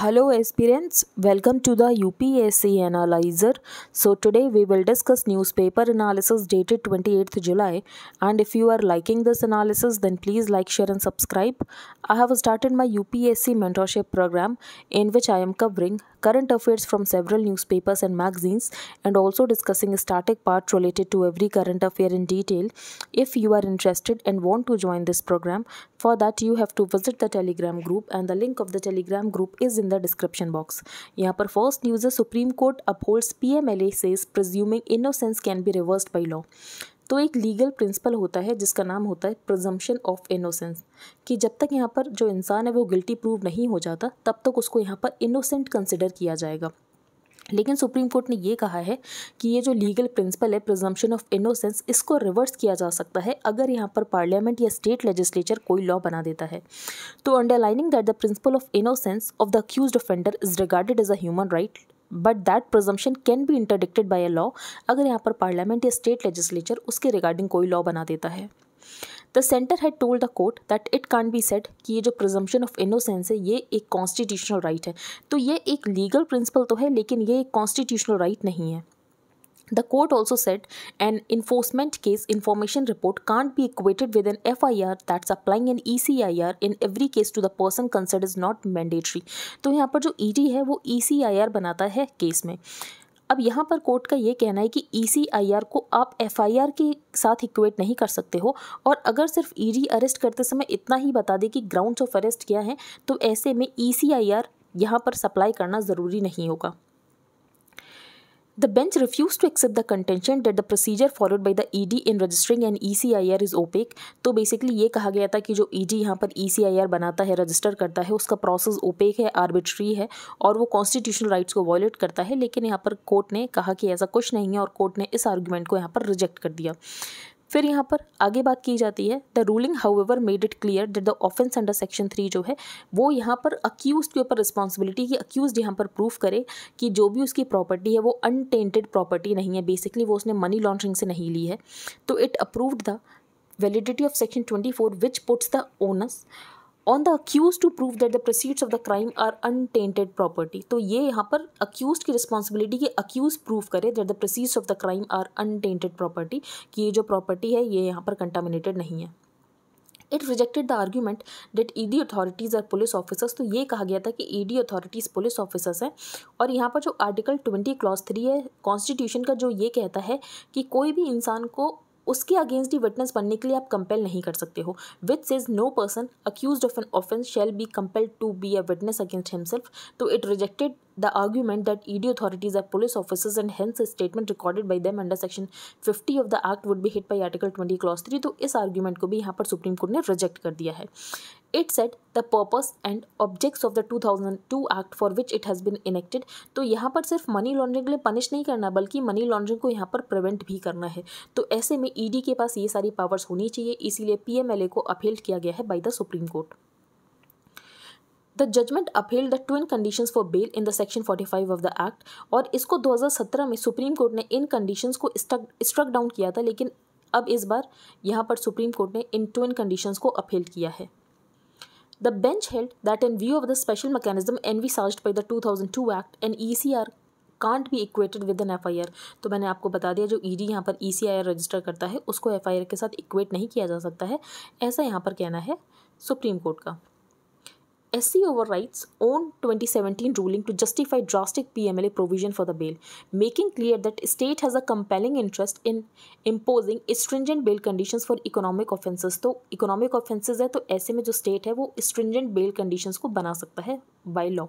Hello aspirants, welcome to the UPSC Analyzer. So today we will discuss newspaper analysis dated 28th July and if you are liking this analysis then please like, share and subscribe. I have started my UPSC mentorship program in which I am covering current affairs from several newspapers and magazines and also discussing a static part related to every current affair in detail. If you are interested and want to join this program, for that you have to visit the telegram group and the link of the telegram group is in the description box. यहाँ पर first news है supreme court upholds PMLA says presuming innocence can be reversed by law तो एक legal principal होता है, जिसका नाम होता है प्रजम्पशन ऑफ़ इनोसेंस कि जब तक यहाँ पर जो इंसान है वो गिल्टी प्रूव नहीं हो जाता, तब तक उसको यहाँ पर इनोसेंट कंसिडर किया जाएगा। लेकिन सुप्रीम कोर्ट ने ये कहा है कि ये जो लीगल प्रिंसिपल है प्रिजम्पशन ऑफ़ इनोसेंस इसको रिवर्स किया जा सकता है अगर यहाँ पर पार्लियामेंट या स्टेट लेजिस्लेचर कोई लॉ बना देता है। तो underlining that the principle of innocence of the accused offender is regarded as a human right but that presumption can be interdicted by a law अगर यहाँ पर पार्लियामेंट या स्टेट लेजिस्लेचर उसके रिगार्डिंग कोई लॉ बना देता है। The centre had told the court that it can be set कि ये जो प्रिजम्पशन ऑफ़ इनोसेंस है, ये एक कॉन्स्टिट्यूशनल राइट है। तो ये एक लीगल प्रिंसिपल तो है, लेकिन ये एक कॉन्स्टिट्यूशनल राइट नहीं है। The court also said an enforcement case information report can't be equated with an FIR that's applying an ECIR in every case to the person considered is not mandatory. तो यहाँ पर जो ED है वो ECIR बनाता है case में अब यहाँ पर कोर्ट का ये कहना है कि ECIR को आप FIR के साथ इक्वेट नहीं कर सकते हो और अगर सिर्फ़ ई अरेस्ट करते समय इतना ही बता दें कि ग्राउंड्स ऑफ़ अरेस्ट क्या है तो ऐसे में ई सी यहाँ पर सप्लाई करना ज़रूरी नहीं होगा The bench refused to accept the contention that the procedure followed by the ED in registering an ECIR is opaque. तो basically ये कहा गया था कि जो ED यहाँ पर ECIR बनाता है रजिस्टर करता है, उसका प्रोसेस ओपेक है आर्बिट्री है, और वो कॉन्स्टिट्यूशनल राइट्स को वॉयलेट करता है, लेकिन यहाँ पर कोर्ट ने कहा कि ऐसा कुछ नहीं है और कोर्ट ने इस आर्ग्यूमेंट को यहाँ पर रिजेक्ट कर दिया फिर यहाँ पर आगे बात की जाती है the ruling however made it clear that the offence under section three जो है, वो यहाँ पर अक्यूज के ऊपर रिस्पॉन्सिबिलिटी की अक्यूज यहाँ पर प्रूफ करे कि जो भी उसकी प्रॉपर्टी है, वो अनटेंटेड प्रॉपर्टी नहीं है। बेसिकली वो उसने मनी लॉन्ड्रिंग से नहीं ली है। तो it approved the validity of section twenty four which puts the onus on the accused to prove that the proceeds of the crime are untainted property तो ये यहाँ पर अक्यूज की रिस्पॉन्सिबिलिटी कि अक्यूज प्रूव करे that the proceeds of the crime are untainted property कि ये जो प्रॉपर्टी है, ये यहाँ पर कंटामिनेटेड नहीं है। It rejected the argument that ED authorities are police officers तो ये कहा गया था कि ईडी अथॉरिटीज़ पुलिस ऑफिसर्स हैं। और यहाँ पर जो आर्टिकल ट्वेंटी क्लॉज थ्री है कॉन्स्टिट्यूशन का जो ये कहता है कि कोई भी इंसान को उसके अगेंस्ट ही विटनेस बनने के लिए आप कंपेल नहीं कर सकते हो। Which is no person accused of an offence shall be compelled to be a witness against himself तो it rejected the argument that ED authorities are police officers and hence statement recorded by them under section fifty of the act would भी hit by article twenty clause three तो इस argument को भी यहाँ पर supreme court ने reject कर दिया है। It set the purpose and objects of the 2002 act for which it has been enacted तो यहाँ पर सिर्फ़ मनी लॉन्ड्रिंग के लिए पनिश नहीं करना, बल्कि मनी लॉन्ड्रिंग को यहाँ पर प्रिवेंट भी करना है। तो ऐसे में ईडी के पास ये सारी पावर्स होनी चाहिए, इसीलिए पीएमएलए को अपील किया गया है by the supreme court the judgment appeal the twin conditions for bail in the section 45 of the act और इसको 2017 में सुप्रीम कोर्ट ने इन कंडीशंस को स्ट्रक डाउन किया था, लेकिन अब इस बार यहाँ पर सुप्रीम कोर्ट ने इन ट्विन कंडीशंस को अपील किया है। The bench held that in view of the special mechanism envisaged by the 2002 act an E C R can't be equated with an F I R तो मैंने आपको बता दिया, जो ई डी यहाँ पर ई सी आई आर रजिस्टर करता है, उसको एफ़ आई आर के साथ इक्वेट नहीं किया जा सकता है। ऐसा यहाँ पर कहना है सुप्रीम कोर्ट का। SC overrides own 2017 ruling to justify drastic PMLA provision for the bail, making clear that state has a compelling interest in imposing stringent bail conditions for economic offences. तो economic offences है तो ऐसे में जो state है वो stringent bail conditions को बना सकता है by law.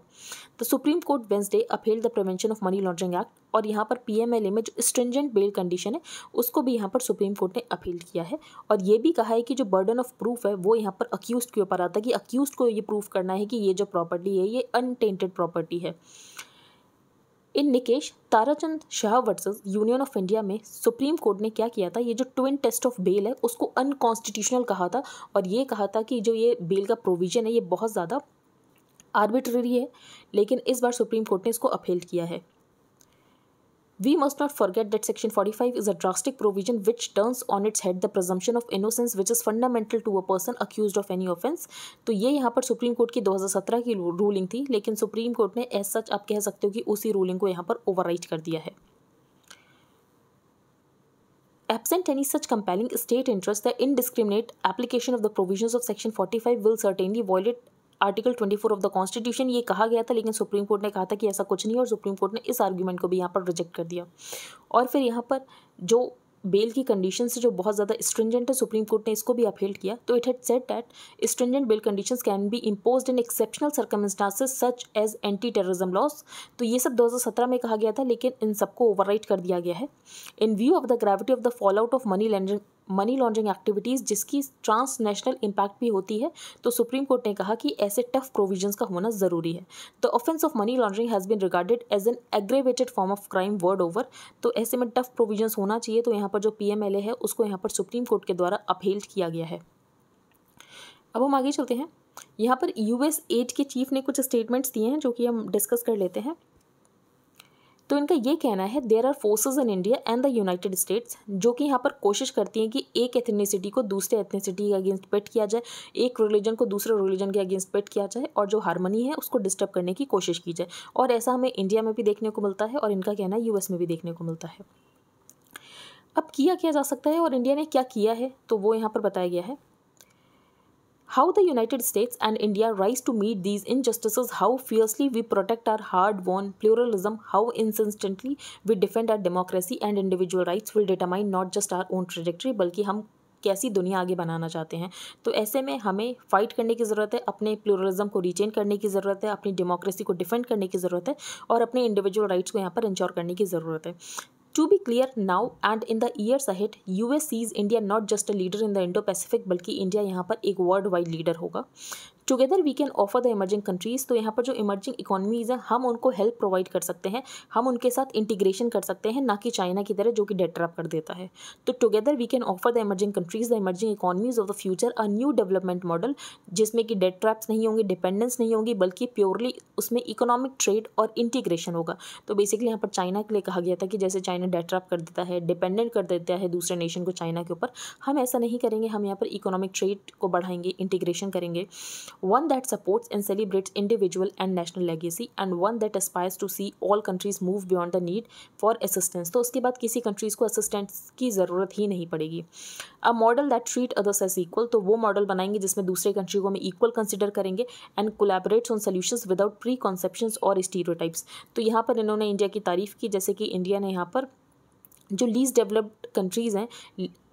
The Supreme Court Wednesday upheld the Prevention of Money Laundering Act और यहाँ पर पीएमएलए में जो स्ट्रिंजेंट बेल कंडीशन है, उसको भी यहाँ पर सुप्रीम कोर्ट ने अपील किया है। और ये भी कहा है कि जो बर्डन ऑफ़ प्रूफ है, वो यहाँ पर अक्यूज के ऊपर आता है कि अक्यूज को ये प्रूफ करना है कि ये जो प्रॉपर्टी है, ये अनटेंटेड प्रॉपर्टी है। In Nikesh, Tarachand Shah versus union of India में सुप्रीम कोर्ट ने क्या किया था? ये जो ट्विन टेस्ट ऑफ़ बेल है, उसको अनकॉन्स्टिट्यूशनल कहा था। और ये कहा था कि जो ये बेल का प्रोविज़न है, ये बहुत ज़्यादा आर्बिट्ररी है। लेकिन इस बार सुप्रीम कोर्ट ने इसको अपील किया है। We must not forget that Section 45 is a drastic provision which turns on its head the presumption of innocence which is fundamental to a person accused of any offense. तो ये यहाँ पर supreme court की 2017 की ruling थी लेकिन supreme court ने as such आप कह सकते हो कि उसी रूलिंग को यहाँ पर ओवरराइट कर दिया है Absent any such compelling state interest, the indiscriminate application of the provisions of Section 45 will certainly violate article 24 of the constitution ये कहा गया था, लेकिन सुप्रीम कोर्ट ने कहा था कि ऐसा कुछ नहीं और सुप्रीम कोर्ट ने इस आर्ग्यूमेंट को भी यहाँ पर रिजेक्ट कर दिया। और फिर यहाँ पर जो बेल की कंडीशन से जो बहुत ज़्यादा स्ट्रिंजेंट है सुप्रीम कोर्ट ने इसको भी अपहेल्ड किया। तो it had set that stringent bail condition can be impose in exceptional circumstances such as anti terrorism laws तो ये सब 2017 में कहा गया था, लेकिन इन सबको ओवरराइट कर दिया गया है। In view of the gravity of the fall out of money landing money laundering activities जिसकी ट्रांसनेशनल इम्पैक्ट भी होती है तो सुप्रीम कोर्ट ने कहा कि ऐसे टफ प्रोविजंस का होना ज़रूरी है। The offence of money laundering has been regarded as an aggravated form of crime world over तो ऐसे में टफ प्रोविजंस होना चाहिए तो यहाँ पर जो पी है, उसको यहाँ पर सुप्रीम कोर्ट के द्वारा अपहेल्ड किया गया है। अब हम आगे चलते हैं। यहाँ पर यूएस एड के चीफ ने कुछ स्टेटमेंट्स दिए हैं, जो कि हम डिस्कस कर लेते हैं। तो इनका ये कहना है there are forces in India and the United States जो कि यहाँ पर कोशिश करती हैं कि एक एथनिसिटी को दूसरे एथनिसिटी के अगेंस्ट पेट किया जाए, एक रिलीजन को दूसरे रिलीजन के अगेंस्ट पेट किया जाए और जो हारमोनी है उसको डिस्टर्ब करने की कोशिश की जाए। और ऐसा हमें इंडिया में भी देखने को मिलता है और इनका कहना यूएस में भी देखने को मिलता है। अब किया क्या जा सकता है और इंडिया ने क्या किया है तो वो यहाँ पर बताया गया है। How the United States and India rise to meet these injustices, how fiercely we protect our hard won pluralism, how insistently we defend our democracy and individual rights will determine not just our own trajectory बल्कि हम कैसी दुनिया आगे बनाना चाहते हैं तो ऐसे में हमें फाइट करने की ज़रूरत है अपने प्लूरलिज्म को रिटेन करने की ज़रूरत है अपनी डेमोक्रेसी को डिफेंड करने की ज़रूरत है और अपने इंडिविजुअल राइट्स को यहाँ पर इंश्योर करने की ज़रूरत है To be clear, now and in the years ahead, US sees India not just a leader in the Indo-Pacific बल्कि इंडिया यहाँ पर एक वर्ल्ड वाइड लीडर होगा together we can offer the emerging countries तो यहाँ पर जो इमर्जिंग इकोनॉमीज़ हैं, हम उनको हेल्प प्रोवाइड कर सकते हैं। हम उनके साथ इंटीग्रेशन कर सकते हैं, ना कि चाइना की तरह, जो कि डेट ट्रैप कर देता है। तो together we can offer the emerging countries the emerging economies of the future a new development model जिसमें कि डेट ट्रैप्स नहीं होंगे डिपेंडेंस नहीं होंगी, बल्कि प्योरली उसमें इकोनॉमिक ट्रेड और इंटीग्रेशन होगा। तो बेसिकली यहाँ पर चाइना के लिए कहा गया था कि जैसे चाइना डेट ट्रैप कर देता है डिपेंडेंट कर देता है दूसरे नेशन को चाइना के ऊपर, हम ऐसा नहीं करेंगे। हम यहाँ पर इकोनॉमिक ट्रेड को बढ़ाएँगे इंटीग्रेशन करेंगे। One that support supports and celebrates individual and national legacy, and one that aspires to see all countries move beyond the need for assistance. तो उसके बाद किसी कंट्रीज़ को असिस्टेंस की ज़रूरत ही नहीं पड़ेगी। A model that treat others as equal तो वो मॉडल बनाएँगे जिसमें दूसरे कंट्री को हम इक्वल कंसिडर करेंगे and collaborates on solutions without preconceptions और स्टीरियोटाइप्स तो यहाँ पर इन्होंने इंडिया की तारीफ़ की, जैसे कि इंडिया ने यहाँ पर जो लीज डेवलप्ड कंट्रीज़ हैं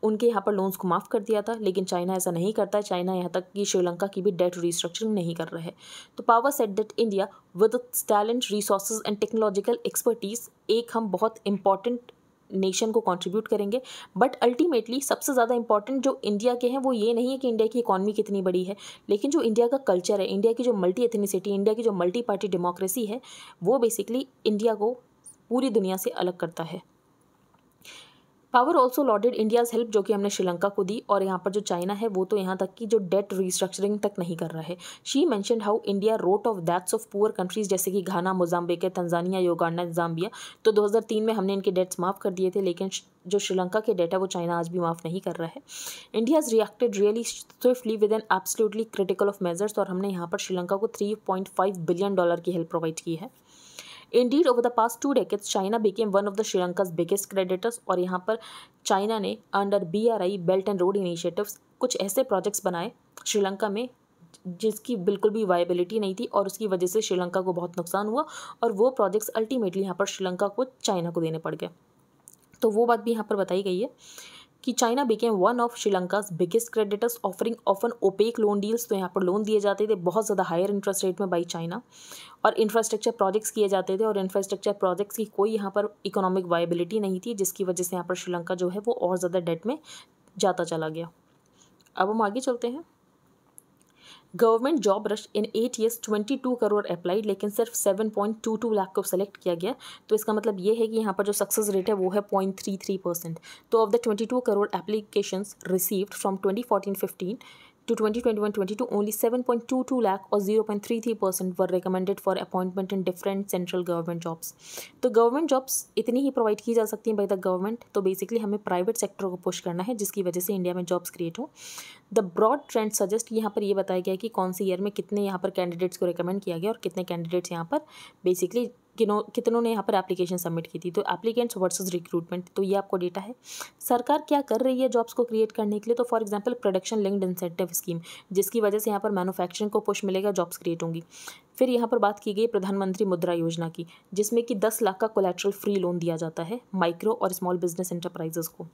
उनके यहाँ पर लोन्स को माफ़ कर दिया था, लेकिन चाइना ऐसा नहीं करता। है चाइना यहाँ तक कि श्रीलंका की भी डेट रिस्ट्रक्चरिंग नहीं कर रहा। है तो power set that India with talent resource and technological expertise एक हम बहुत इंपॉर्टेंट नेशन को कंट्रीब्यूट करेंगे। बट अल्टीमेटली सबसे ज़्यादा इंपॉर्टेंट जो इंडिया के हैं, वो ये नहीं है कि इंडिया की इकॉनमी कितनी बड़ी है, लेकिन जो इंडिया का कल्चर है इंडिया की जो मल्टी एथनिसिटी इंडिया की जो मल्टी पार्टी डेमोक्रेसी है, वो बेसिकली इंडिया को पूरी दुनिया से अलग करता है। Power also lauded India's help जो कि हमने श्रीलंका को दी, और यहाँ पर जो चाइना है, वो तो यहाँ तक कि जो डेट रिस्ट्रक्चरिंग तक नहीं कर रहा है। She mention how India wrote off debts of poor countries जैसे कि Ghana Mozambique Tanzania Uganda Zambia तो 2003 में हमने इनके डेट्स माफ़ कर दिए थे, लेकिन जो श्रीलंका के डेट है, वो चाइना आज भी माफ़ नहीं कर रहा है। India has reacted really swiftly with an absolutely critical of measures और हमने यहाँ पर श्रीलंका को थ्री बिलियन डॉलर की हेल्प प्रोवाइड की है। Indeed, over the past two decades, China became one of the Sri Lanka's biggest creditors. और यहाँ पर चाइना ने under B R I belt and road initiatives कुछ ऐसे प्रोजेक्ट्स बनाए श्रीलंका में जिसकी बिल्कुल भी वायबिलिटी नहीं थी और उसकी वजह से श्रीलंका को बहुत नुकसान हुआ और वो प्रोजेक्ट्स अल्टीमेटली यहाँ पर श्रीलंका को चाइना को देने पड़ गए। तो वो बात भी यहाँ पर बताई गई है। कि China became one of Sri Lanka's biggest creditors offering often opaque loan deals तो यहाँ पर लोन दिए जाते थे, बहुत ज़्यादा हायर इंटरेस्ट रेट में बाई चाइना और इंफ्रास्ट्रक्चर प्रोजेक्ट्स किए जाते थे, और इंफ्रास्ट्रक्चर प्रोजेक्ट्स की कोई यहाँ पर इकोनॉमिक वायबिलिटी नहीं थी, जिसकी वजह से यहाँ पर श्रीलंका जो है वो और ज़्यादा डेट में जाता चला गया। अब हम आगे चलते हैं। Government job rush in eight years twenty two crore applied लेकिन सिर्फ़ seven point two two lakh को सेलेक्ट किया गया। तो इसका मतलब ये है कि यहाँ पर जो सक्सेस रेट है वो है पॉइंट थ्री थ्री परसेंट तो of the twenty two crore application received from twenty fourteen fifteen to 2021-22 only 7.22 lakh or 0.33% were recommended for appointment in different central government jobs. तो गवर्नमेंट जॉब्स इतनी ही provide की जा सकती हैं by the government तो basically हमें private sector को पुश करना है, जिसकी वजह से इंडिया में जॉब्स क्रिएट हो। द ब्रॉड ट्रेंड सजेस्ट यहाँ पर ये बताया गया कि कौन से ईयर में कितने यहाँ पर कैंडिडेट्स को रिकमेंड किया गया और कितने कैंडिडेट्स यहाँ पर बेसिकली कितनों ने यहाँ पर एप्लीकेशन सबमिट की थी? तो एप्लीकेंट्स वर्सेस रिक्रूटमेंट तो ये आपको डेटा है। सरकार क्या कर रही है जॉब्स को क्रिएट करने के लिए? तो for example production linked incentive scheme जिसकी वजह से यहाँ पर मैनुफैक्चरिंग को पुश मिलेगा जॉब्स क्रिएट होंगी। फिर यहाँ पर बात की गई प्रधानमंत्री मुद्रा योजना की, जिसमें कि दस लाख का कोलेट्रल फ्री लोन दिया जाता है माइक्रो और स्मॉल बिज़नेस इंटरप्राइजेस को।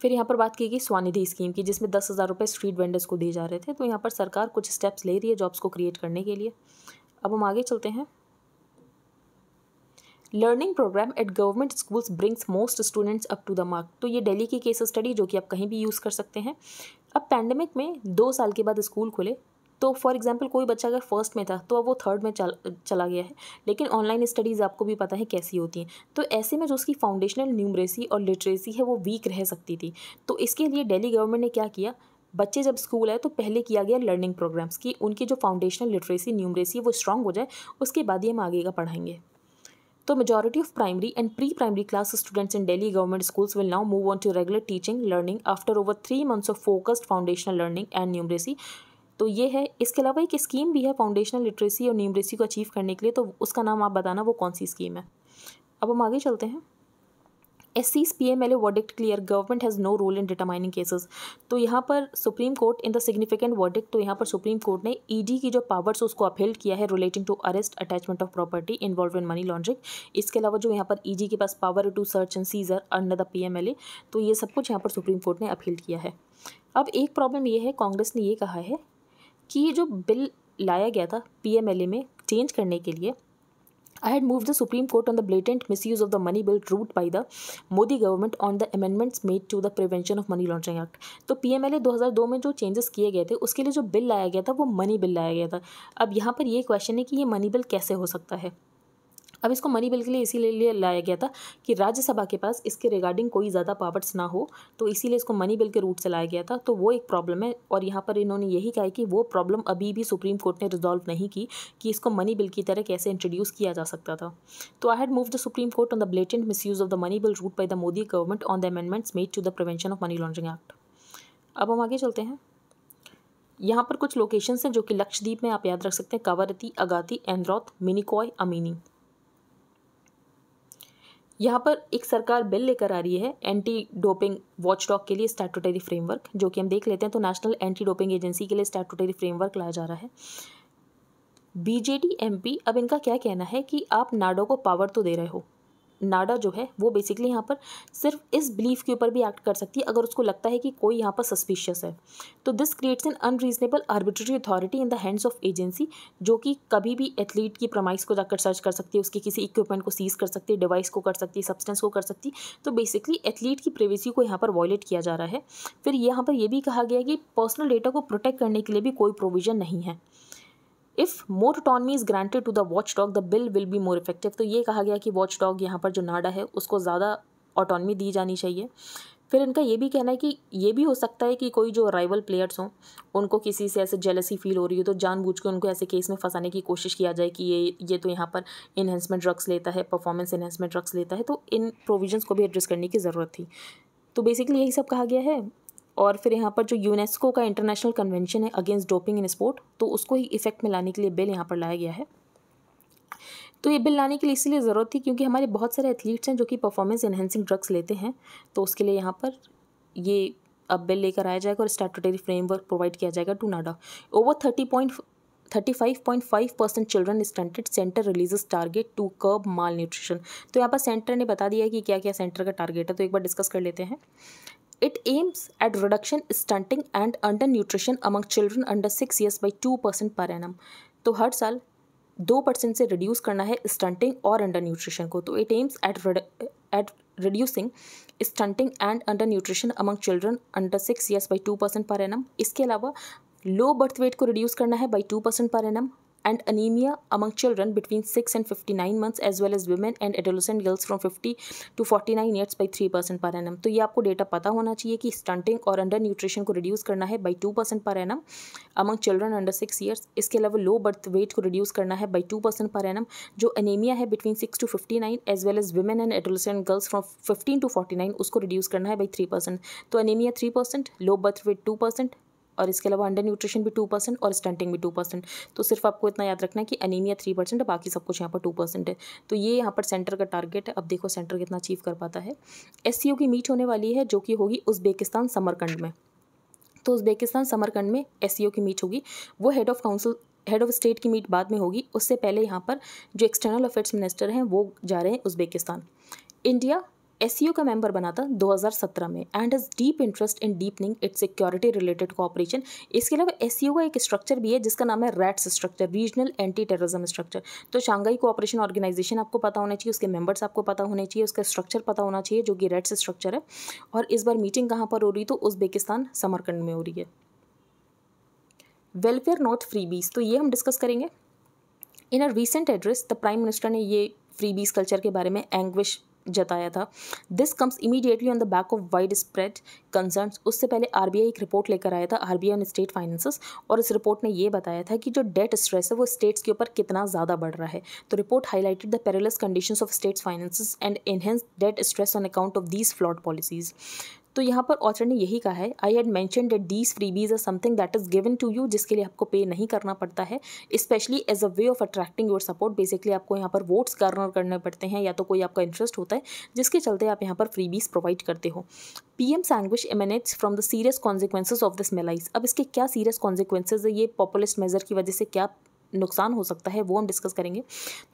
फिर यहाँ पर बात की गई स्वानिधि स्कीम की, जिसमें दस हज़ार रुपये स्ट्रीट वेंडर्स को दिए जा रहे थे। तो यहाँ पर सरकार कुछ स्टेप्स ले रही है जॉब्स को क्रिएट करने के लिए। अब हम आगे चलते हैं। Learning programme at government schools brings most students up to the mark तो ये दिल्ली की केस स्टडी जो कि आप कहीं भी यूज़ कर सकते हैं। अब पैंडमिक में दो साल के बाद स्कूल खुले। तो फॉर एग्जांपल कोई बच्चा अगर फ़र्स्ट में था तो अब वो थर्ड में चल, चला गया है। लेकिन ऑनलाइन स्टडीज़ आपको भी पता है कैसी होती हैं। तो ऐसे में जो उसकी फाउंडेशनल न्यूमरेसी और लिटरेसी है, वो वीक रह सकती थी। तो इसके लिए दिल्ली गवर्नमेंट ने क्या किया? बच्चे जब स्कूल आए तो पहले किया गया लर्निंग प्रोग्राम्स की उनकी जो फाउंडेशनल लिटरेसी न्यूमरेसी वो स्ट्रांग हो जाए। उसके बाद ही हम आगे का पढ़ाएँगे। तो majority of primary and pre primary class students in Delhi government schools will now move on to regular teaching learning after over three months of focused foundational learning and numeracy तो ये है, इसके अलावा एक स्कीम भी है foundational literacy और numeracy को अचीव करने के लिए तो उसका नाम आप बताना वो कौन सी स्कीम है? अब हम आगे चलते हैं। S C P M L A verdict clear government has no role in determining cases तो यहाँ पर supreme court in the significant verdict तो यहाँ पर सुप्रीम कोर्ट ने ई डी की जो पावर्स उसको अपहेल्ड किया है relating to arrest attachment of property involve in money laundering इसके अलावा जो यहाँ पर ई डी के पास power to search and seizure under the P M L A तो ये सब कुछ यहाँ पर सुप्रीम कोर्ट ने अपील किया है। अब एक प्रॉब्लम ये है, कांग्रेस ने ये कहा है कि ये जो बिल लाया गया था पी एम एल ए में चेंज करने के लिए I had moved the Supreme Court on the blatant misuse of the money bill route by the Modi government on the amendments made to the Prevention of Money Laundering Act. तो P M L A दो हज़ार दो में जो changes किए गए थे उसके लिए जो बिल लाया गया था वो मनी बिल लाया गया था अब यहाँ पर ये क्वेश्चन है कि ये मनी बिल कैसे हो सकता है अब इसको मनी बिल के लिए इसीलिए लाया गया था कि राज्यसभा के पास इसके रिगार्डिंग कोई ज़्यादा पावर्स ना हो तो इसीलिए इसको मनी बिल के रूट से लाया गया था। तो वो एक प्रॉब्लम है और यहाँ पर इन्होंने यही कहा कि वो प्रॉब्लम अभी भी सुप्रीम कोर्ट ने रिजॉल्व नहीं की कि इसको मनी बिल की तरह कैसे इंट्रोड्यूस किया जा सकता था। तो I had move the supreme court on the blatant misuse of the money bill route by the Modi government on the amendments made to the prevention of money laundering act अब हम आगे चलते हैं। यहाँ पर कुछ लोकेशंस हैं जो कि लक्षद्वीप में आप याद रख सकते हैं कावरती अगाती एंद्रौत मिनिकॉय अमीनी यहाँ पर एक सरकार बिल लेकर आ रही है एंटी डोपिंग वॉचडॉग के लिए स्टैटूटरी फ्रेमवर्क जो कि हम देख लेते हैं तो नेशनल एंटी डोपिंग एजेंसी के लिए स्टैटूटरी फ्रेमवर्क लाया जा रहा है। बीजेडी एमपी अब इनका क्या कहना है कि आप नाडो को पावर तो दे रहे हो नाडा जो है, वो बेसिकली यहाँ पर सिर्फ़ इस बिलीफ के ऊपर भी एक्ट कर सकती है, अगर उसको लगता है कि कोई यहाँ पर सस्पिशियस है। तो this creates an unreasonable arbitrary authority in the hands of agency जो कि कभी भी एथलीट की प्रमाइस को जाकर सर्च कर सकती है, उसकी किसी इक्विपमेंट को सीज कर सकती है डिवाइस को कर सकती है सब्सटेंस को कर सकती है। तो बेसिकली एथलीट की प्रेवेसी को यहाँ पर वॉयलेट किया जा रहा है। फिर यहाँ पर यह भी कहा गया कि पर्सनल डेटा को प्रोटेक्ट करने के लिए भी कोई प्रोविज़न नहीं है। If more autonomy is granted to the watchdog the bill will be more effective तो ये कहा गया कि वॉच डॉग यहाँ पर जो नाडा है, उसको ज़्यादा ऑटोनमी दी जानी चाहिए। फिर इनका ये भी कहना है कि ये भी हो सकता है कि कोई जो राइवल प्लेयर्स हों, उनको किसी से ऐसे जेलसी फील हो रही हो तो जानबूझ के उनको ऐसे केस में फंसाने की कोशिश किया जाए कि ये ये तो यहाँ पर इन्हेंसमेंट ड्रग्स लेता है परफॉर्मेंस इन्हेंसमेंट ड्रग्स लेता है तो इन प्रोविजंस को भी एड्रेस करने की ज़रूरत थी। तो बेसिकली यही सब कहा गया है। और फिर यहाँ पर जो यूनेस्को का इंटरनेशनल कन्वेंशन है अगेंस्ट डोपिंग इन स्पोर्ट तो उसको ही इफ़ेक्ट में लाने के लिए बिल यहाँ पर लाया गया है। तो ये बिल लाने के लिए इसीलिए ज़रूरत थी क्योंकि हमारे बहुत सारे एथलीट्स हैं जो कि परफॉर्मेंस इन्हेंसिंग ड्रग्स लेते हैं तो उसके लिए यहाँ पर ये अब बिल लेकर आया जाएगा और स्टैटूटरी फ्रेमवर्क प्रोवाइड किया जाएगा to Nada over thirty point thirty five point five percent children stunted centre releases target to curb malnutrition तो यहाँ पर सेंटर ने बता दिया है कि क्या क्या सेंटर का टारगेट है तो एक बार डिस्कस कर लेते हैं। It aims at reduction stunting and undernutrition among children under six years by two percent per annum तो हर साल दो परसेंट से रिड्यूस करना है स्टंटिंग और अंडर न्यूट्रिशन को। तो it aims at at reducing stunting and undernutrition among children under six years by two percent per annum इसके अलावा लो बर्थ वेट को रिड्यूस करना है by two percent per annum and anemia among children between 6 and 59 months, as well as women and adolescent girls from 50 to 49 years by 3 percent per annum तो ये आपको data पता होना चाहिए कि स्टंटिंग और अंडर न्यूट्रिशन को रिड्यूस करना है by two percent per annum among children under six years इसके अलावा लो बर्थ वेट को रिड्यूस करना है by two percent per annum जो अनेमिया है between six to fifty nine as well as women and adolescent girls from fifteen to forty nine उसको reduce करना है बाई थ्री परसेंट तो anaemia three percent low birth weight two percent और इसके अलावा under nutrition भी two percent और stunting भी टू परसेंट। तो सिर्फ़ आपको इतना याद रखना है कि अनीमिया थ्री परसेंट है बाकी सब कुछ यहाँ पर टू परसेंट है। तो ये यहाँ पर सेंटर का टारगेट है। अब देखो सेंटर कितना अचीव कर पाता है। एस की मीट होने वाली है, जो कि होगी उज्बेकिस्तान समरकंड में। तो उज्बेकिस्तान समरकंड में एससीओ की मीट होगी। वो head of council head of state की मीट बाद में होगी। उससे पहले यहाँ पर जो एक्सटर्नल अफेयर्स मिनिस्टर हैं, वो जा रहे हैं उज्बेकिस्तान। इंडिया एस का मेंबर बना था 2017 में and has deep interest in deepening its security related cooperation इसके अलावा एस का एक स्ट्रक्चर भी है, जिसका नाम है RATS structure regional anti terrorism structure तो शांघाई कोऑपरेशन ऑर्गेनाइजेशन आपको पता होना चाहिए, उसके मेंबर्स आपको पता होने चाहिए, उसका स्ट्रक्चर पता होना चाहिए, जो कि रेट्स स्ट्रक्चर है। और इस बार मीटिंग कहाँ पर हो रही तो उज्बेकिस्तान समरकंड में हो रही है। वेलफेयर नॉट फ्री बीस तो ये हम डिस्कस करेंगे। In a recent address the prime minister ने ये फ्री बीस कल्चर के बारे में एंग्विश जताया था। This comes immediately on the back of widespread concern उससे पहले आरबीआई एक रिपोर्ट लेकर आया था R B on state finances और इस रिपोर्ट ने यह बताया था कि जो डेट स्ट्रेस है, वो स्टेट्स के ऊपर कितना ज़्यादा बढ़ रहा है। तो report highlighted the perilous condition of states finances and enhance debt stress on account of these flawed policies तो यहाँ पर ऑथर ने यही कहा है I had mention that these freebies are something that is given to you जिसके लिए आपको पे नहीं करना पड़ता है especially as a way of attracting your support basically आपको यहाँ पर वोट्स गार्नर करने पड़ते हैं या तो कोई आपका इंटरेस्ट होता है, जिसके चलते आप यहाँ पर फ्रीबीज प्रोवाइड करते हो. P M anguish emanates from the serious consequences of this malaise अब इसके क्या सीरियस कॉन्सिक्वेंसेज है? ये पॉपुलिस्ट मेजर की वजह से क्या नुकसान हो सकता है, वो हम डिस्कस करेंगे।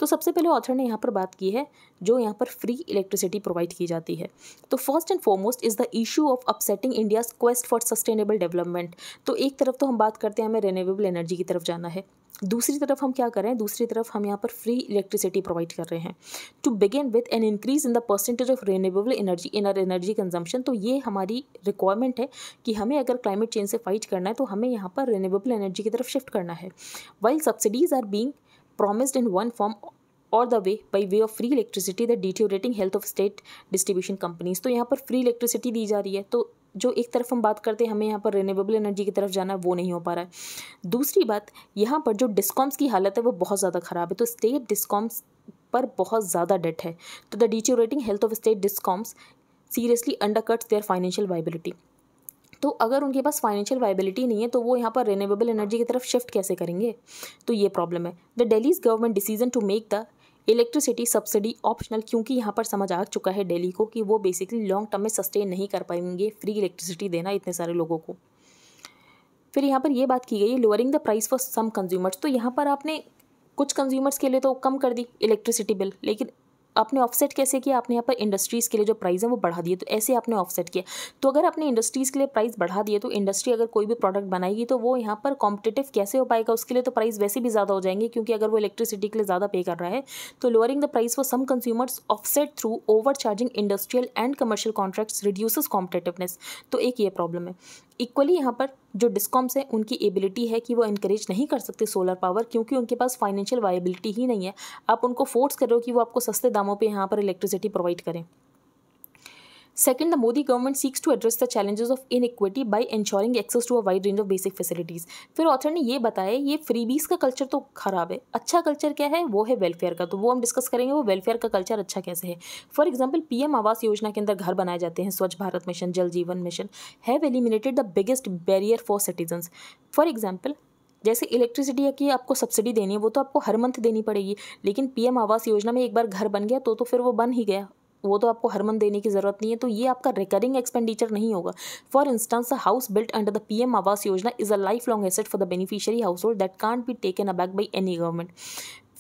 तो सबसे पहले ऑथर ने यहाँ पर बात की है, जो यहाँ पर फ्री इलेक्ट्रिसिटी प्रोवाइड की जाती है। तो first and foremost is the issue of upsetting India's quest for sustainable development तो एक तरफ़ तो हम बात करते हैं हमें रेन्यूएबल एनर्जी की तरफ़ जाना है। दूसरी तरफ़ हम क्या कर रहे हैं दूसरी तरफ़ हम यहाँ पर फ्री इलेक्ट्रिसिटी प्रोवाइड कर रहे हैं। To begin with an increase in the percentage of renewable energy in our energy consumption तो ये हमारी रिक्वायरमेंट है कि हमें अगर क्लाइमेट चेंज से फाइट करना है तो हमें यहाँ पर रेन्यूएबल एनर्जी की तरफ़ शिफ्ट करना है। While subsidies are being promised in one form or the way by way of free electricity the deteriorating health of state distribution companies तो यहाँ पर फ्री इलेक्ट्रिसिटी दी जा रही है। तो जो एक तरफ़ हम बात करते हैं, हमें यहाँ पर रिन्यूएबल एनर्जी की तरफ़ जाना, वो नहीं हो पा रहा है। दूसरी बात, यहाँ पर जो डिस्कॉम्स की हालत है, वो बहुत ज़्यादा ख़राब है। तो स्टेट डिस्कॉम्स पर बहुत ज़्यादा डेट है। तो the deteriorating health of state discoms seriously undercuts their financial viability तो अगर उनके पास फाइनेंशियल वाइबिलिटी नहीं है तो वो यहाँ पर रिन्यूएबल एनर्जी की तरफ़ शिफ्ट कैसे करेंगे? तो ये प्रॉब्लम है। The Delhi's government decision to make the electricity subsidy optional, क्योंकि यहाँ पर समझ आ चुका है डेली को कि वो बेसिकली लॉन्ग टर्म में सस्टेन नहीं कर पाएँगे फ्री इलेक्ट्रिसिटी देना इतने सारे लोगों को। फिर यहाँ पर ये बात की गई है lowering the price for some consumers तो यहाँ पर आपने कुछ कंज्यूमर्स के लिए तो कम कर दी इलेक्ट्रिसिटी बिल लेकिन आपने ऑफसेट कैसे किया? आपने यहाँ पर इंडस्ट्रीज़ के लिए जो प्राइस है वो बढ़ा दिए तो ऐसे आपने ऑफसेट किया। तो अगर आपने इंडस्ट्रीज़ के लिए प्राइस बढ़ा दिए तो इंडस्ट्री अगर कोई भी प्रोडक्ट बनाएगी तो वो यहाँ पर कॉम्पिटेटिव कैसे हो पाएगा? उसके लिए तो प्राइस वैसे भी ज़्यादा हो जाएँगे, क्योंकि अगर वो इलेक्ट्रिसिटी के लिए ज़्यादा पे कर रहा है तो lowering the price for some consumers offset through overcharging industrial and commercial contracts reduces competitiveness तो एक ये प्रॉब्लम है। इक्वली यहाँ पर जो डिस्कॉम्स हैं, उनकी एबिलिटी है कि वो इनक्रेज नहीं कर सकते सोलर पावर क्योंकि उनके पास फाइनेंशियल वायबिलिटी ही नहीं है। आप उनको फोर्स कर रहे हो कि वो आपको सस्ते दामों पर यहाँ पर इलेक्ट्रिसिटी प्रोवाइड करें। Second, the Modi government seeks to address the challenges of inequity by ensuring access to a wide range of basic facilities. फिर ऑथर ने ये बताया ये फ्रीबीज का कल्चर तो खराब है। अच्छा कल्चर क्या है? वो है वेलफेयर का। तो वो हम डिस्कस करेंगे वो वेलफेयर का कल्चर अच्छा कैसे है? फॉर एग्ज़ाम्पल पीएम आवास योजना के अंदर घर बनाए जाते हैं स्वच्छ Bharat mission Jal Jeevan mission have eliminated the biggest barrier for citizens for example जैसे इलेक्ट्रिसिटी की आपको सब्सिडी देनी है वो तो आपको हर मंथ देनी पड़ेगी। लेकिन पीएम आवास योजना में एक बार घर बन गया तो तो फिर वो बन ही गया। वो तो आपको हर मंथ देने की ज़रूरत नहीं है तो ये आपका रिकरिंग एक्सपेंडिचर नहीं होगा। For instance house built under the P M Awas Yojana is a lifelong asset for the beneficiary household that can't be taken aback back by any government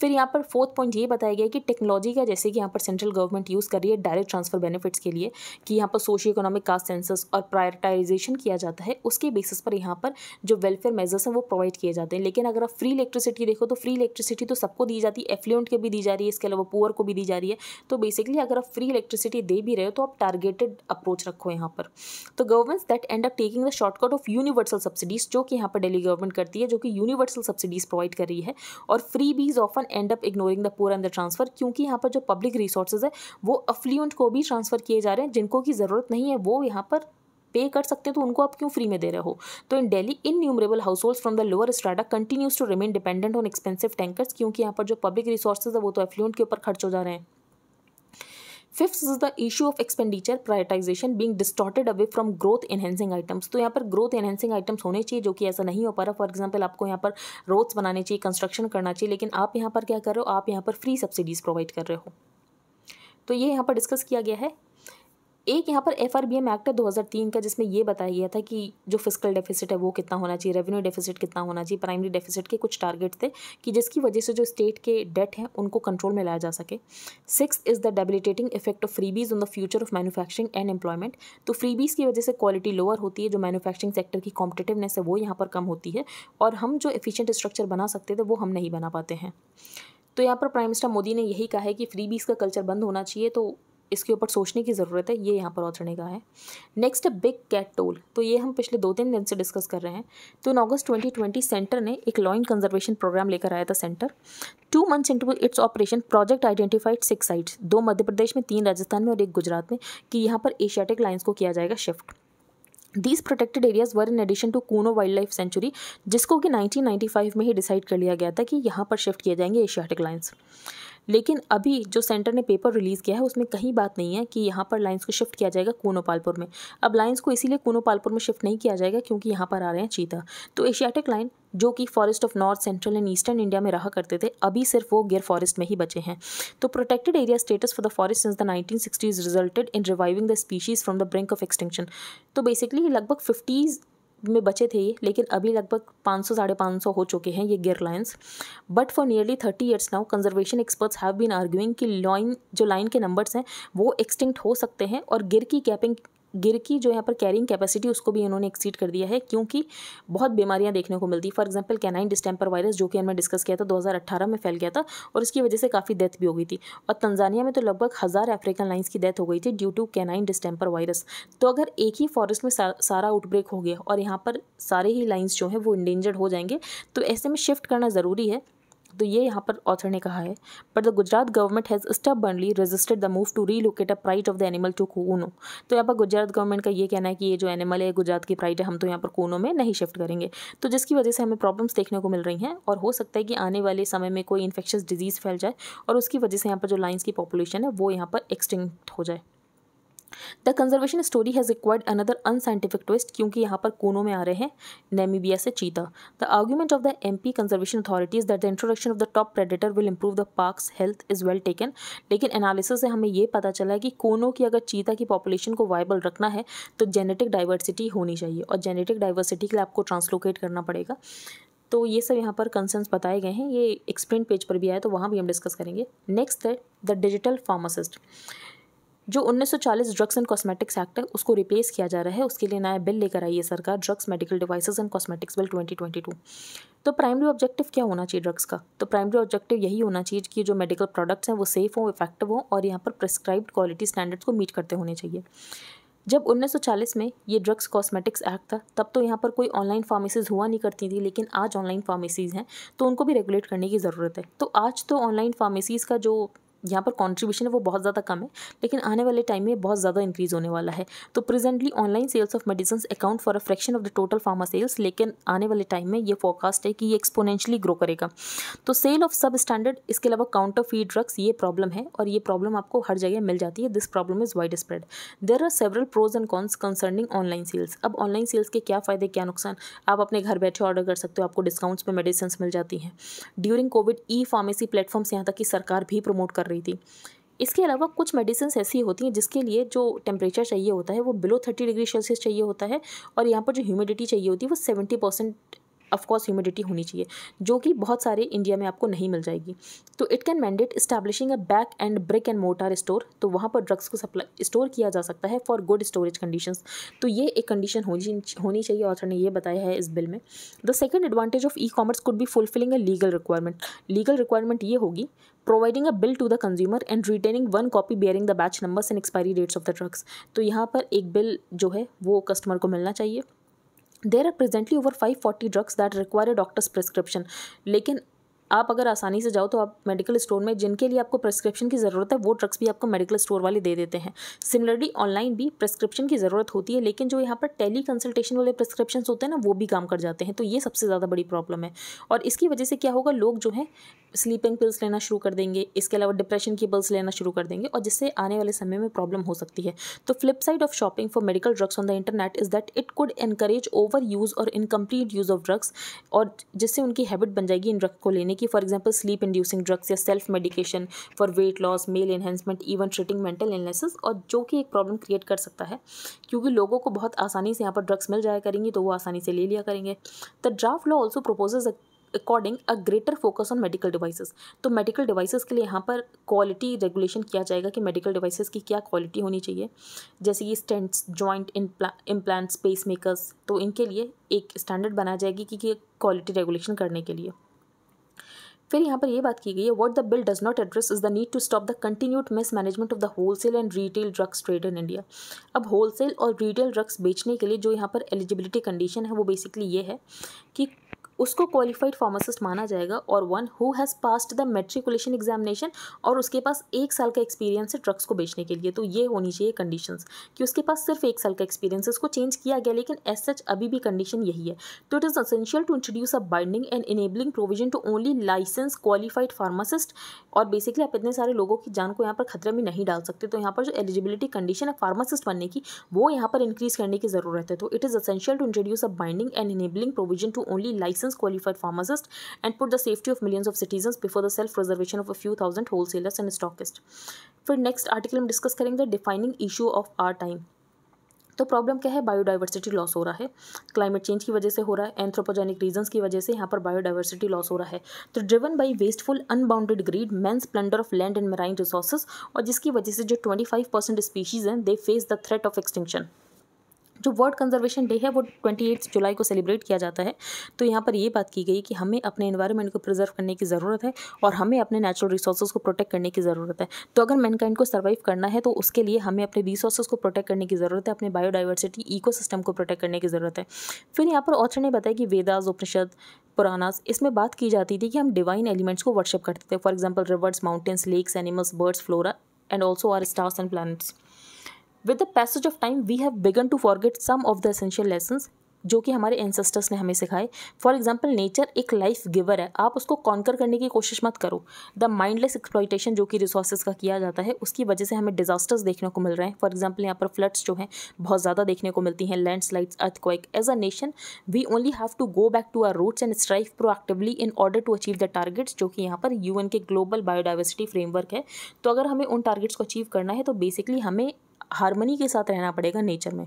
फिर यहाँ पर फोर्थ पॉइंट ये बताया गया कि technology का जैसे कि यहाँ पर सेंट्रल गवर्नमेंट यूज़ कर रही है डायरेक्ट ट्रांसफ़र बेनिफिट्स के लिए, कि यहाँ पर सोशियो इकोनॉमिक कास्ट सेंसस और प्रायोरिटाइजेशन किया जाता है। उसके बेसिस पर यहाँ पर जो वेलफेयर मेजर्स हैं, वो प्रोवाइड किए जाते हैं। लेकिन अगर आप फ्री इलेक्ट्रिसिटी देखो तो फ्री इलेक्ट्रिसिटी तो सबको दी जाती है एफ्लुएंट के भी दी जा रही है, इसके अलावा पुअर को भी दी जा रही है। तो बेसिकली अगर आप फ्री इलेक्ट्रिसिटी दे भी रहे हो तो आप टारगेटेड अप्रोच रखो यहाँ पर। तो governments that end up taking the shortcut of universal subsidies जो कि यहाँ पर डेली गवर्नमेंट करती है, जो कि यूनिवर्सल सब्सिडीज प्रोवाइड कर रही है, और freebies often end up ignoring the poor and the transfer क्योंकि यहाँ पर जो पब्लिक रिसोर्सेज है, वो अफ्लुएंट को भी ट्रांसफ़र किए जा रहे हैं, जिनको की ज़रूरत नहीं है, वो यहाँ पर पे कर सकते हो तो उनको आप क्यों फ्री में दे रहे हो? तो in Delhi innumerable household from the lower strata continues to remain dependent on expensive tankers क्योंकि यहाँ पर जो पब्लिक रिसोर्सेज है, वो तो एफ्लुएंट के ऊपर खर्च हो जा रहे हैं। Fifth is the issue of expenditure prioritisation being distorted away from growth enhancing items तो यहाँ पर ग्रोथ एनहेंसिंग आइटम्स होने चाहिए, जो कि ऐसा नहीं हो पा रहा। फॉर एग्ज़ाम्पल आपको यहाँ पर रोड्स बनाने चाहिए कंस्ट्रक्शन करना चाहिए, लेकिन आप यहाँ पर क्या कर रहे हो? आप यहाँ पर फ्री सब्सिडीज़ प्रोवाइड कर रहे हो। तो ये यहाँ पर डिस्कस किया गया है। एक यहाँ पर F R B M act है दो हज़ार तीन का, जिसमें ये बताया गया था कि जो फ़िज़िकल डेफिसिट है वो कितना होना चाहिए रेवेन्यू डेफिसिट कितना होना चाहिए प्राइमरी डेफिसिट के कुछ टारगेट थे कि जिसकी वजह से जो स्टेट के डेट हैं उनको कंट्रोल में लाया जा सके। Six is the debilitating effect of freebies on the future of manufacturing and employment तो फ्रीबीज की वजह से क्वालिटी लोअर होती है, जो मैनुफैक्चरिंग सेक्टर की कॉम्पिटेटिवनेस है वो यहाँ पर कम होती है, और हम जो एफिशिएंट स्ट्रक्चर बना सकते थे वो हम नहीं बना पाते हैं। तो यहाँ पर प्राइम मिनिस्टर मोदी ने यही कहा है कि फ्रीबीज का कल्चर बंद होना चाहिए तो इसके ऊपर सोचने की ज़रूरत है, ये यहाँ पर ऑथर ने कहा है। नेक्स्ट है बिग कैट टोल तो ये हम पिछले दो तीन दिन से डिस्कस कर रहे हैं। तो इन अगस्त 2020 सेंटर ने एक लॉइन कंजर्वेशन प्रोग्राम लेकर आया था centre two months into its operation project identified six sites दो मध्य प्रदेश में, तीन राजस्थान में और एक गुजरात में कि यहाँ पर एशियाटिक लाइन्स को किया जाएगा shift these protected areas were in addition to Kuno wildlife sanctuary जिसको कि 1995 में ही डिसाइड कर लिया गया था कि यहाँ पर शिफ्ट किए जाएँगे एशियाटिक लाइन्स लेकिन अभी जो सेंटर ने पेपर रिलीज़ किया है, उसमें कहीं बात नहीं है कि यहाँ पर लाइन्स को शिफ्ट किया जाएगा कोनोपालपुर में। अब लाइन्स को इसीलिए कोनोपालपुर में शिफ्ट नहीं किया जाएगा क्योंकि यहाँ पर आ रहे हैं चीता। तो एशियाटिक लाइन जो कि forest of north central and eastern India में रहा करते थे, अभी सिर्फ़ वो गिर फॉरेस्ट में ही बचे हैं। तो protected area status for the forest since the nineteen sixties resulted in reviving the species from the brink of extinction तो बेसिकली लगभग फिफ्टीज़ में बचे थे ये, लेकिन अभी लगभग 500 साढ़े पाँच सौ हो चुके हैं ये Gir lions but for nearly thirty years now conservation experts have been arguing कि लाइन जो लाइन के नंबर्स हैं, वो एक्सटिंक्ट हो सकते हैं और गिर की कैपिंग गिर की जो यहाँ पर कैरिंग कैपेसिटी उसको भी इन्होंने एक्सीड कर दिया है क्योंकि बहुत बीमारियाँ देखने को मिलती for example canine distemper virus जो कि हमने डिस्कस किया था 2018 में फैल गया था और इसकी वजह से काफ़ी डेथ भी हो गई थी। और तंजानिया में तो लगभग हज़ार अफ्रीकन लाइन्स की डेथ हो गई थी due to canine distemper virus तो अगर एक ही फॉरेस्ट में सा, सारा आउटब्रेक हो गया और यहाँ पर सारे ही लाइन्स जो हैं वो इंडेंजर्ड हो जाएँगे तो ऐसे में शिफ्ट करना ज़रूरी है। तो ये यहाँ पर ऑथर ने कहा है but the Gujarat government has stubbornly registered the move to relocate a pride of the animal to Kuno तो यहाँ पर गुजरात गवर्नमेंट का ये कहना है कि ये जो एनिमल है गुजरात की प्राइड है, हम तो यहाँ पर कूनो में नहीं शिफ्ट करेंगे। तो जिसकी वजह से हमें प्रॉब्लम्स देखने को मिल रही हैं और हो सकता है कि आने वाले समय में कोई इन्फेक्शस डिज़ीज़ फैल जाए और उसकी वजह से यहाँ पर जो लाइन्स की पॉपुलेशन है, वो यहाँ पर एक्सटिंक्ट हो जाए। The conservation story has required another unscientific twist क्योंकि यहाँ पर कोनों में आ रहे हैं नेमीबिया से चीता the argument of the M P conservation authorities that the introduction of the top predator will improve the park's health is well taken लेकिन एनालिसिस से हमें ये पता चला है कि कोनों की अगर चीता की पॉपुलेशन को वाइबल रखना है तो जेनेटिक डाइवर्सिटी होनी चाहिए और जेनेटिक डाइवर्सिटी के लिए आपको ट्रांसलोकेट करना पड़ेगा। तो ये सब यहाँ पर कंसर्न्स बताए गए हैं। ये एक्सप्लेन पेज पर भी आया तो वहाँ भी हम डिस्कस करेंगे। नेक्स्ट है द डिजिटल फार्मासिस्ट जो 1940 ड्रग्स एंड कॉस्मेटिक्स एक्ट है, उसको रिप्लेस किया जा रहा है। उसके लिए नया बिल लेकर आई है सरकार drugs medical devices and cosmetics bill 2022 तो प्राइमरी ऑब्जेक्टिव क्या होना चाहिए ड्रग्स का? तो प्राइमरी ऑब्जेक्टिव यही होना चाहिए कि जो मेडिकल प्रोडक्ट्स हैं, वो सेफ़ हों इफ़ेक्टिव हों और यहाँ पर प्रिस्क्राइब्ड क्वालिटी स्टैंडर्ड्स को मीट करते होने चाहिए। जब 1940 में ये ड्रग्स कॉस्मेटिक्स एक्ट था, तब तो यहाँ पर कोई ऑनलाइन फार्मेसीज हुआ नहीं करती थी, लेकिन आज ऑनलाइन फार्मेसीज़ हैं तो उनको भी रेगुलेट करने की ज़रूरत है। तो आज तो ऑनलाइन फार्मेसीज़ का जो यहाँ पर कॉन्ट्रीब्यूशन है, वो बहुत ज़्यादा कम है, लेकिन आने वाले टाइम में बहुत ज़्यादा इंक्रीज़ होने वाला है। तो presently online sales of medicine account for a fraction of the total pharma sales लेकिन आने वाले टाइम में ये फोकास्ट है कि ये एक्सपोनेंशली ग्रो करेगा। तो सेल ऑफ़ सब स्टैंडर्ड इसके अलावा काउंटर फ़ी ड्रग्स ये प्रॉब्लम है, और ये प्रॉब्लम आपको हर जगह मिल जाती है। This problem is widespread there are several pros and cons concerning online sales अब ऑनलाइन सेल्स के क्या फ़ायदे, क्या नुकसान? आप अपने घर बैठे ऑर्डर कर सकते हो, आपको डिस्काउंट्स में मेडिसिन मिल जाती हैं। During COVID e pharmacy platforms यहाँ तक कि सरकार भी प्रमोट कर रही थी। इसके अलावा कुछ मेडिसिन ऐसी होती हैं जिसके लिए जो टेम्परेचर चाहिए होता है वो बिलो थर्टी डिग्री सेल्सियस चाहिए होता है और यहाँ पर जो ह्यूमिडिटी चाहिए होती है वो सेवेंटी परसेंट ऑफकोर्स ह्यूमिडिटी होनी चाहिए, जो कि बहुत सारे इंडिया में आपको नहीं मिल जाएगी। तो it can mandate establishing a back end brick and mortar store तो वहाँ पर ड्रग्स को सप्लाई स्टोर किया जा सकता है फॉर गुड स्टोरेज कंडीशन तो ये एक कंडीशन होनी होनी चाहिए ऑथर ने ये बताया है इस बिल में। The second advantage of e commerce could be fulfilling a legal requirement legal requirement ये होगी providing a bill to the consumer and retaining one copy bearing the batch numbers and expiry dates of the drugs तो यहाँ पर एक bill जो है, वो customer को मिलना चाहिए। there are presently over five forty drugs that require doctors prescription लेकिन आप अगर आसानी से जाओ तो आप मेडिकल स्टोर में, जिनके लिए आपको प्रिस्क्रिप्शन की ज़रूरत है, वो ड्रग्स भी आपको मेडिकल स्टोर वाले दे देते हैं। सिमिलरली ऑनलाइन भी प्रिस्क्रिप्शन की ज़रूरत होती है, लेकिन जो यहाँ पर टेली कंसल्टेशन वाले प्रिस्क्रिप्शन होते हैं ना, वो भी काम कर जाते हैं। तो ये सबसे ज़्यादा बड़ी प्रॉब्लम है। और इसकी वजह से क्या होगा, लोग जो है स्लीपिंग पिल्स लेना शुरू कर देंगे, इसके अलावा डिप्रेशन की पिल्स लेना शुरू कर देंगे, और जिससे आने वाले समय में प्रॉब्लम हो सकती है। तो flip side of shopping for medical drugs on the internet is that it could encourage over use और इनकम्प्लीट यूज़ ऑफ़ ड्रग्स और जिससे उनकी हैबिट बन जाएगी इन ड्रग को लेने की। For example sleep inducing drugs या self medication for weight loss male enhancement even treating mental illnesses और जो कि एक प्रॉब्लम क्रिएट कर सकता है। क्योंकि लोगों को बहुत आसानी से यहाँ पर ड्रग्स मिल जाया करेंगी तो वो आसानी से ले लिया करेंगे। The draft law also proposes according a greater focus on medical devices तो मेडिकल डिवाइसेस के लिए यहाँ पर क्वालिटी रेगुलेशन किया जाएगा कि मेडिकल डिवाइसेस की क्या क्वालिटी होनी चाहिए। जैसे कि stents joint implants pacemakers तो इनके लिए एक स्टैंडर्ड बनाया जाएगी कि क्वालिटी रेगुलेशन करने के लिए। फिर यहाँ पर ये बात की गई है what the bill does not address is the need to stop the continued mismanagement of the wholesale and retail drugs trade in India अब होलसेल और रिटेल ड्रग्स बेचने के लिए जो यहाँ पर एलिजिबिलिटी कंडीशन है, वो बेसिकली ये है कि उसको क्वालिफाइड फार्मासिस्ट माना जाएगा और one who has passed the matriculation examination और उसके पास एक साल का एक्सपीरियंस है ड्रग्स को बेचने के लिए। तो ये होनी चाहिए कंडीशंस कि उसके पास सिर्फ़ एक साल का एक्सपीरियंस है, उसको चेंज किया गया लेकिन एज सच अभी भी कंडीशन यही है। तो it is essential to introduce a binding and enabling provision to only license qualified pharmacist और बेसिकली आप इतने सारे लोगों की जान को यहाँ पर खतरे में नहीं डाल सकते। तो यहाँ पर जो एलिजिबिलिटी कंडीशन है फार्मासिस्ट बनने की, वो यहाँ पर इंक्रीज करने की ज़रूरत है। तो it is essential to introduce a binding and enabling provision to only license qualified pharmacist and put the safety of millions of citizens before the self preservation of a few thousand wholesalers and stockists फिर next article हम discuss करेंगे defining issue of our time तो problem क्या है? Biodiversity loss हो रहा है। Climate change की वजह से हो रहा है। एंथ्रोपोजेनिक रीजंस की वजह से यहाँ पर बायोडाइवर्सिटी लॉस हो रहा है। तो driven by wasteful unbounded greed man splendour of land and marine resources और जिसकी वजह से जो ट्वेंटी फाइव परसेंट स्पीशीज़ हैं they face the threat of extinction जो वर्ल्ड कंजर्वेशन डे है, वो ट्वेंटी जुलाई को सेलिब्रेट किया जाता है। तो यहाँ पर ये बात की गई कि हमें अपने इन्वायरमेंट को प्रिजर्व करने की ज़रूरत है और हमें अपने नेचुरल रिसोर्सेज को प्रोटेक्ट करने की ज़रूरत है। तो अगर मैनकाइंड को सर्वाइव करना है तो उसके लिए हमें अपने रिसोर्सेज को प्रोटेक्ट करने की ज़रूरत है, अपने बायोडाइवर्सिटी इको को प्रोटेक्ट करने की ज़रूरत है। फिर यहाँ पर ऑथर ने बताया कि वेदास उपनिषद पुरानास इसमें बात की जाती थी कि हम डिवाइन एलिमेंट्स को वर्शिप करते थे। For example rivers mountains lakes animals birds flora and also our stars and planets With the passage of time we have begun to forget some of the essential lessons जो कि हमारे ancestors ने हमें सिखाए। For example nature एक life giver है। आप उसको कॉन्कर करने की कोशिश मत करो। द माइंडलेस एक्सप्लॉइटेशन जो कि रिसोर्सेज का किया जाता है, उसकी वजह से हमें डिजास्टर्स देखने को मिल रहे हैं। फॉर एग्ज़ाम्पल यहाँ पर फ्लड्स जो हैं, बहुत ज़्यादा देखने को मिलती हैं। Landslides earthquake as a nation we only have to go back to our roots and strive proactively in order to achieve the targets जो कि यहाँ पर यूएन के ग्लोबल बायोडाइवर्सिटी फ्रेमवर्क है। तो अगर हमें उन टारगेट्स को अचीव करना है तो बेसिकली हमें हारमोनी के साथ रहना पड़ेगा नेचर में।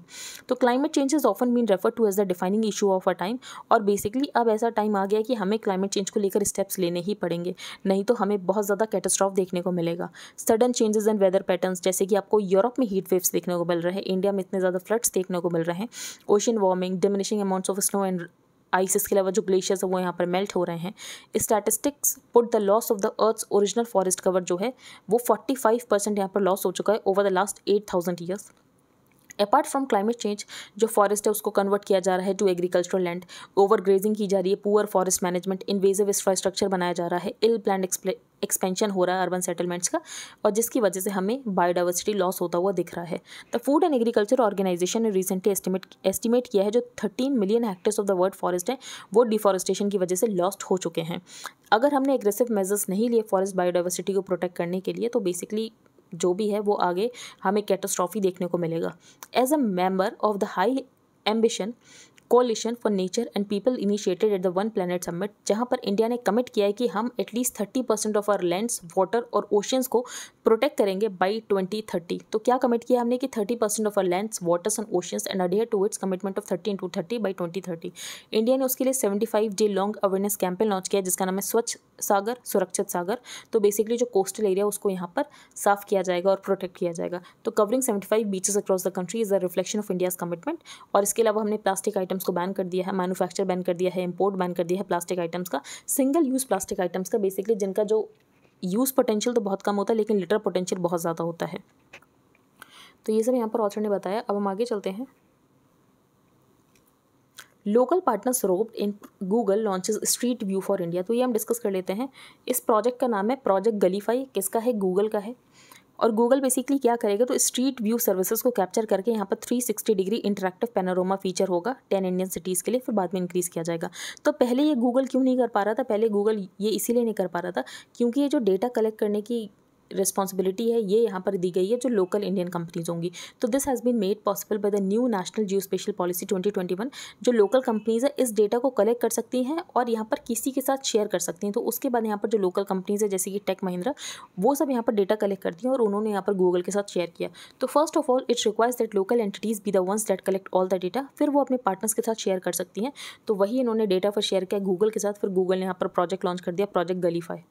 तो climate change is often been refer to as the defining issue of a time और बेसिकली अब ऐसा टाइम आ गया कि हमें क्लाइमेट चेंज को लेकर स्टेप्स लेने ही पड़ेंगे। नहीं तो हमें बहुत ज़्यादा कैटास्ट्रॉफ देखने को मिलेगा। Sudden changes in weather patterns जैसे कि आपको यूरोप में हीट वेव्स देखने को मिल रहे हैं इंडिया में इतने ज़्यादा फ्लड्स देखने को मिल रहे हैं ocean warming diminishing amounts of snow and ice इसके अलावा जो ग्लेशियर्स हैं, वो यहाँ पर मेल्ट हो रहे हैं। Statistics put the loss of the earth original forest cover जो है, वो फोर्टी फाइव परसेंट यहाँ पर लॉस हो चुका है over the last eight thousand years apart from climate change जो फॉरेस्ट है, उसको कन्वर्ट किया जा रहा है to agricultural land over grazing की जा रही है poor forest management invasive infrastructure बनाया जा रहा है इल प्लान एक्सपेंशन हो रहा है अर्बन सेटलमेंट्स का, और जिसकी वजह से हमें बायोडाइवर्सिटी लॉस होता हुआ दिख रहा है. The food and agriculture organisation ने रिसेंटली एस्टिमेट एस्टिमेट किया है, जो thirteen million hectares of the world forest है, वो डिफॉरेस्टेशन की वजह से लॉस्ट हो चुके हैं. अगर हमने एग्रेसिव मेजर्स नहीं लिए फॉरेस्ट बायोडाइवर्सिटी को प्रोटेक्ट करने के लिए तो बेसिकली जो भी है, वो आगे हमें कैटास्ट्रॉफी देखने को मिलेगा. As a member of the high ambition coalition for nature and people initiated at the one planet summit जहाँ पर इंडिया ने कमिट किया है कि हम at least thirty percent of our lands water और ओशंस को प्रोटेक्ट करेंगे बाई ट्वेंटी थर्टी तो क्या कमिट किया हमने कि thirty percent of our lands waters and oceans and adhere to its commitment of thirty into thirty by twenty thirty India ने उसके लिए seventy five day long awareness campaign launch किया जिसका नाम है स्वच्छ सागर, सुरक्षित सागर. तो बेसिकली जो कोस्टल एरिया उसको यहाँ पर साफ़ किया जाएगा और प्रोटेक्ट किया जाएगा. तो covering seventy five beaches across the country is a reflection of India's commitment और इसके अलावा हमने प्लास्टिक आइटम्स को बैन कर दिया है मैनुफैक्चर बैन कर दिया है इम्पोर्ट बैन कर दिया है प्लास्टिक आइटम्स का सिंगल यूज़ प्लास्टिक आइटम्स का बेसिकली जिनका जो यूज़ पोटेंशियल तो बहुत कम होता है, लेकिन लिटर पोटेंशियल बहुत ज़्यादा होता है। तो ये सब यहाँ पर ऑथर ने बताया। अब हम आगे चलते हैं। Local partners rope in Google launches street view for India तो ये हम डिस्कस कर लेते हैं। इस प्रोजेक्ट का नाम है प्रोजेक्ट गलीफाई किसका है? गूगल का है। और गूगल बेसिकली क्या करेगा तो स्ट्रीट व्यू सर्विसेज़ को कैप्चर करके यहाँ पर 360 डिग्री इंटरेक्टिव पेनारोमा फीचर होगा टेन इंडियन सिटीज़ के लिए, फिर बाद में इंक्रीज़ किया जाएगा। तो पहले ये गूगल क्यों नहीं कर पा रहा था? पहले गूगल ये इसीलिए नहीं कर पा रहा था क्योंकि ये जो डेटा कलेक्ट करने की रिस्पॉन्सिबिलिटी है, ये यहाँ पर दी गई है जो लोकल इंडियन कंपनीज़ होंगी। तो this has been made possible by the new national geo spatial policy 2021 जो लोकल कंपनीज़ है, इस डेटा को कलेक्ट कर सकती हैं और यहाँ पर किसी के साथ शेयर कर सकती हैं। तो उसके बाद यहाँ पर जो लोकल कंपनीज़ है, जैसे कि टेक महिंद्रा वो सब यहाँ पर डेटा कलेक्ट करती हैं और उन्होंने यहाँ पर गूगल के साथ शेयर किया। तो first of all it's requires that local entities be the ones that collect all the data फिर वो अपने पार्टनर्स के साथ शेयर कर सकती हैं। तो वही इन्होंने डेटा पर शेयर किया गूगल के साथ, फिर गूगल ने यहाँ पर प्रोजेक्ट लॉन्च कर दिया प्रोजेक्ट गलीफाई